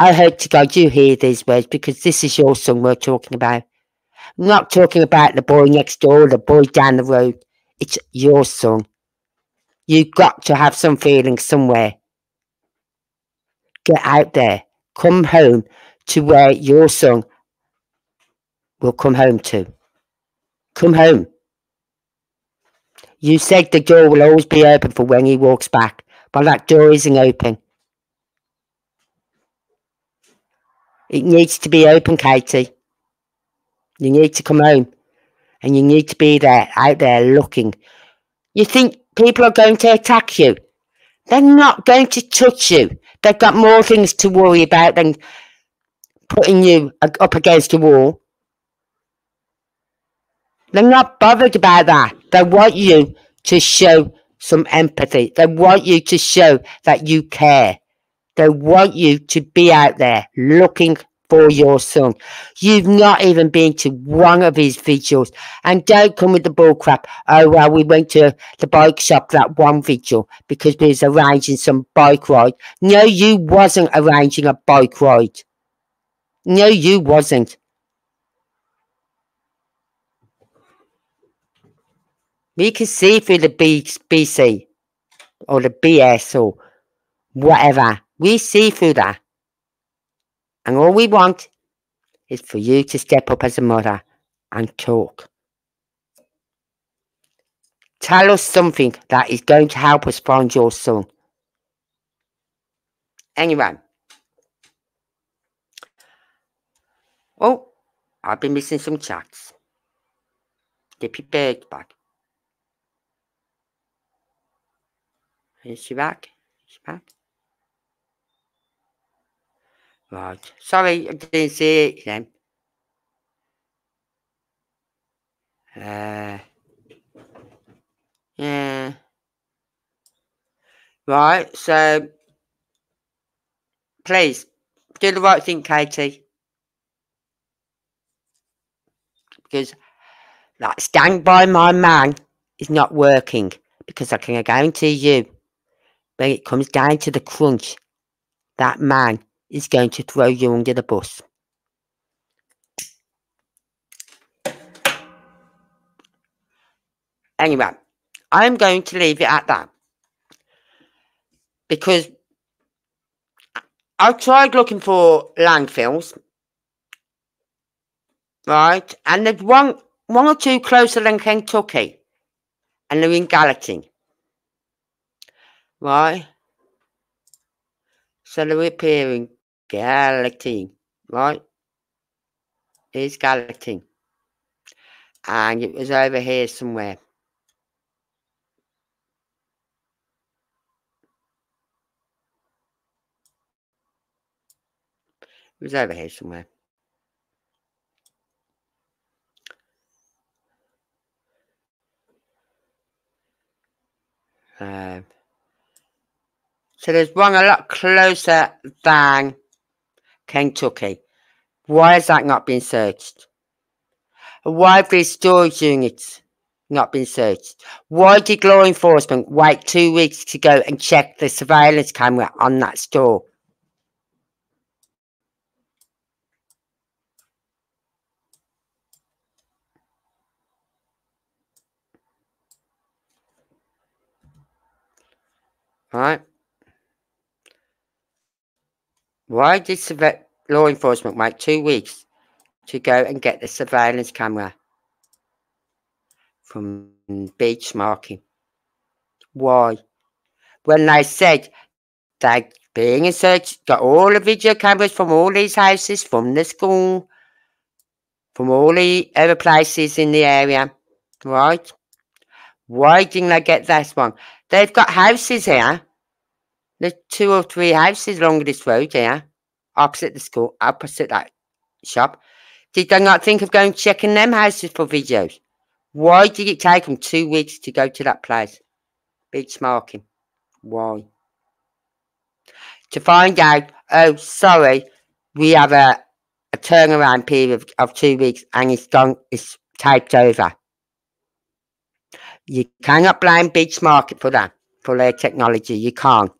I hope to God you hear these words because this is your son we're talking about. I'm not talking about the boy next door, the boy down the road. It's your son. You've got to have some feeling somewhere. Get out there. Come home to where your son will come home to. Come home. You said the door will always be open for when he walks back, but that door isn't open. It needs to be open, Katie. You need to come home. And you need to be there, out there looking. You think people are going to attack you? They're not going to touch you. They've got more things to worry about than putting you up against a wall. They're not bothered about that. They want you to show some empathy. They want you to show that you care. They want you to be out there looking for your son. You've not even been to one of his vigils. And don't come with the bull crap. Oh, well, we went to the bike shop that one vigil because we was arranging some bike ride. No, you wasn't arranging a bike ride. No, you wasn't. We can see through the B- BC or the BS or whatever. We see through that. And all we want is for you to step up as a mother and talk. Tell us something that is going to help us find your son. Anyway. Oh, I've been missing some chats. Dippy Bird back. Is she back? Is she back? Right. Sorry, I didn't see it then. Uh, yeah. Right, so please do the right thing, Katie. Because that stand by my man is not working. Because I can guarantee you, when it comes down to the crunch, that man is going to throw you under the bus. Anyway, I'm going to leave it at that. Because I've tried looking for landfills. Right? And there's one one or two closer than Kentucky. And they're in Gallatin. Right? So they're appearing Gallatin, right? Here's Gallatin. And it was over here somewhere. It was over here somewhere. Um, so there's one a lot closer than Kentucky. Why has that not been searched? Why have these storage units not been searched? Why did law enforcement wait two weeks to go and check the surveillance camera on that store? Right? Why did law enforcement wait two weeks to go and get the surveillance camera from Beech Market? Why? When they said they being in search, got all the video cameras from all these houses, from the school, from all the other places in the area, right? Why didn't they get this one? They've got houses here there's two or three houses along this road here, opposite the school, opposite that shop. Did they not think of going checking them houses for videos? Why did it take them two weeks to go to that place? Beech Market. Why? To find out, oh, sorry, we have a, a turnaround period of, of two weeks and it's done, it's taped over. You cannot blame Beech Market for that, for their technology. You can't.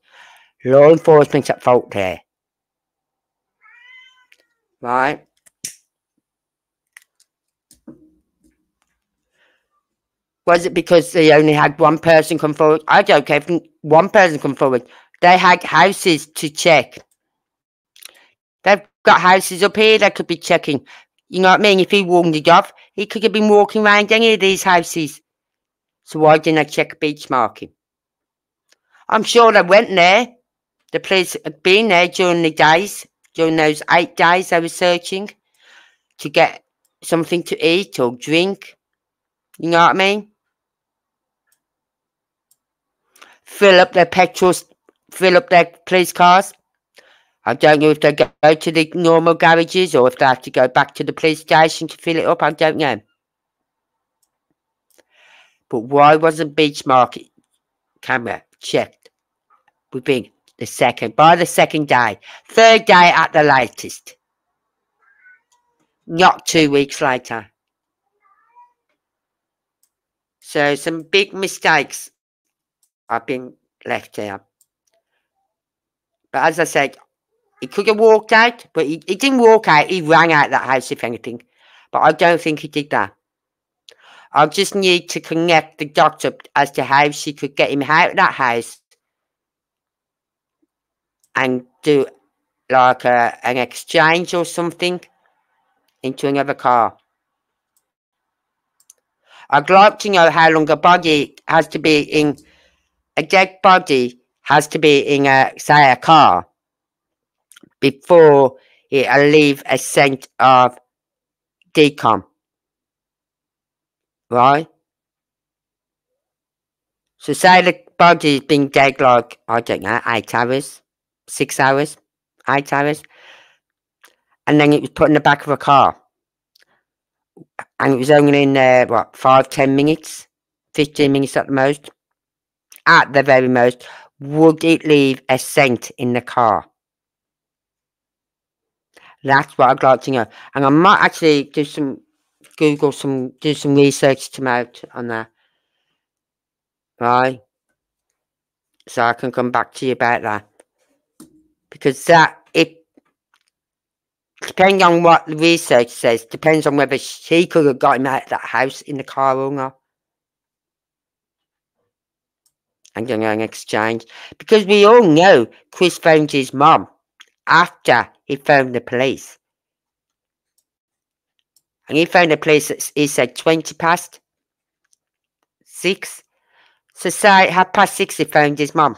Law enforcement's at fault here. Right? Was it because they only had one person come forward? I don't care if one person come forward. They had houses to check. They've got houses up here that could be checking. You know what I mean? If he wandered off, he could have been walking around any of these houses. So why didn't I check Beech Market? I'm sure they went there. The police had been there during the days, during those eight days I was searching to get something to eat or drink. You know what I mean? Fill up their petrol, fill up their police cars. I don't know if they go to the normal garages or if they have to go back to the police station to fill it up. I don't know. But why wasn't Beech Market camera checked within the second, by the second day, third day at the latest. not two weeks later. So some big mistakes have been left here. But as I said, he could have walked out, but he, he didn't walk out. He ran out that house, if anything. But I don't think he did that. I just need to connect the up as to how she could get him out of that house and do like a, an exchange or something into another car. I'd like to know how long a body has to be in a dead body has to be in a say a car before it'll leave a scent of decom. Right? So say the body's been dead like, I don't know, eight hours, six hours, eight hours. And then it was put in the back of a car. And it was only in there, what, five, ten minutes? 15 minutes at the most? At the very most. Would it leave a scent in the car? That's what I'd like to know. And I might actually do some Google some do some research to out on that. Right? So I can come back to you about that. Because that it depending on what the research says, depends on whether she could have got him out of that house in the car or not. And then an exchange. Because we all know Chris found his mom after he found the police. And he found a place that he said 20 past six. So say half past six he found his mum.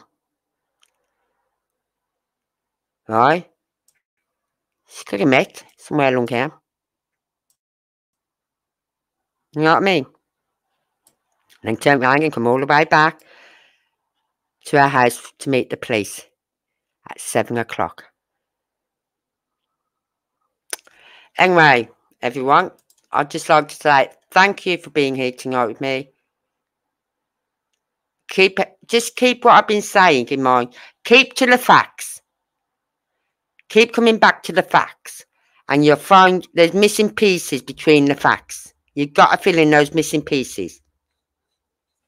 Along here. You know what I mean? And then turn around and come all the way back to our house to meet the police at seven o'clock. Anyway, everyone, I'd just like to say thank you for being here tonight with me. Keep just keep what I've been saying in mind. Keep to the facts. Keep coming back to the facts. And you'll find there's missing pieces between the facts. You've got to fill in those missing pieces.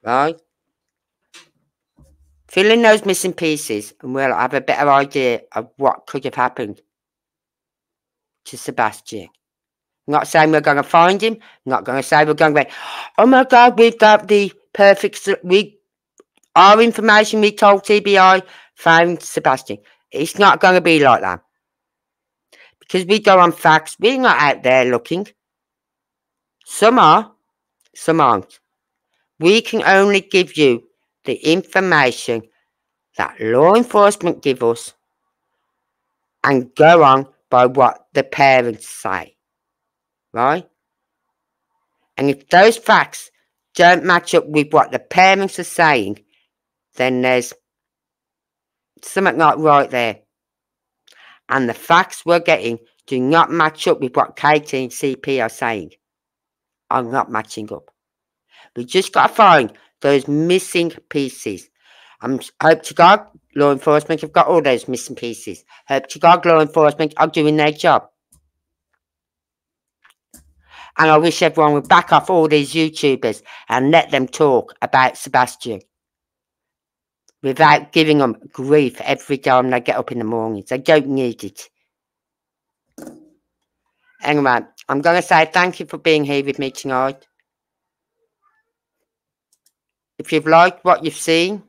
Right? Fill in those missing pieces and we'll have a better idea of what could have happened to Sebastian. I'm not saying we're going to find him. I'm not going to say we're going to oh my God, we've got the perfect, we, our information we told TBI found Sebastian. It's not going to be like that. Because we go on facts. We're not out there looking. Some are, some aren't. We can only give you the information that law enforcement give us and go on by what the parents say right? And if those facts don't match up with what the parents are saying, then there's something not right there. And the facts we're getting do not match up with what KT and CP are saying. Are not matching up. We just got to find those missing pieces. I'm hope to God law enforcement have got all those missing pieces. Hope to God law enforcement are doing their job. And I wish everyone would back off all these YouTubers and let them talk about Sebastian without giving them grief every time they get up in the mornings. They don't need it. Anyway, I'm going to say thank you for being here with me tonight. If you've liked what you've seen,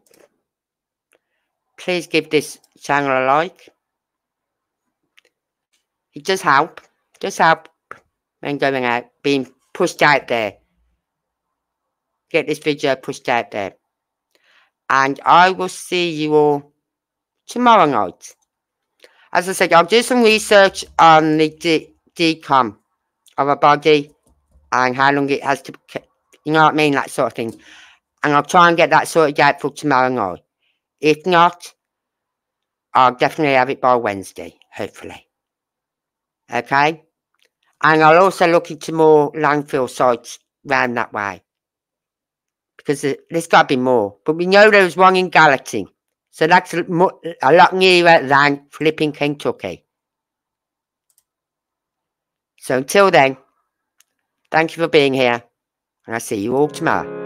please give this channel a like. It does help. Just help and going out, being pushed out there. Get this video pushed out there. And I will see you all tomorrow night. As I said, I'll do some research on the de decom of a body and how long it has to, you know what I mean, that sort of thing. And I'll try and get that sorted out for tomorrow night. If not, I'll definitely have it by Wednesday, hopefully. Okay? And I'll also look into more landfill sites round that way. Because there's got to be more. But we know there's one in Gallatin. So that's a, lot nearer than flipping Kentucky. So until then, thank you for being here, and I'll see you all tomorrow.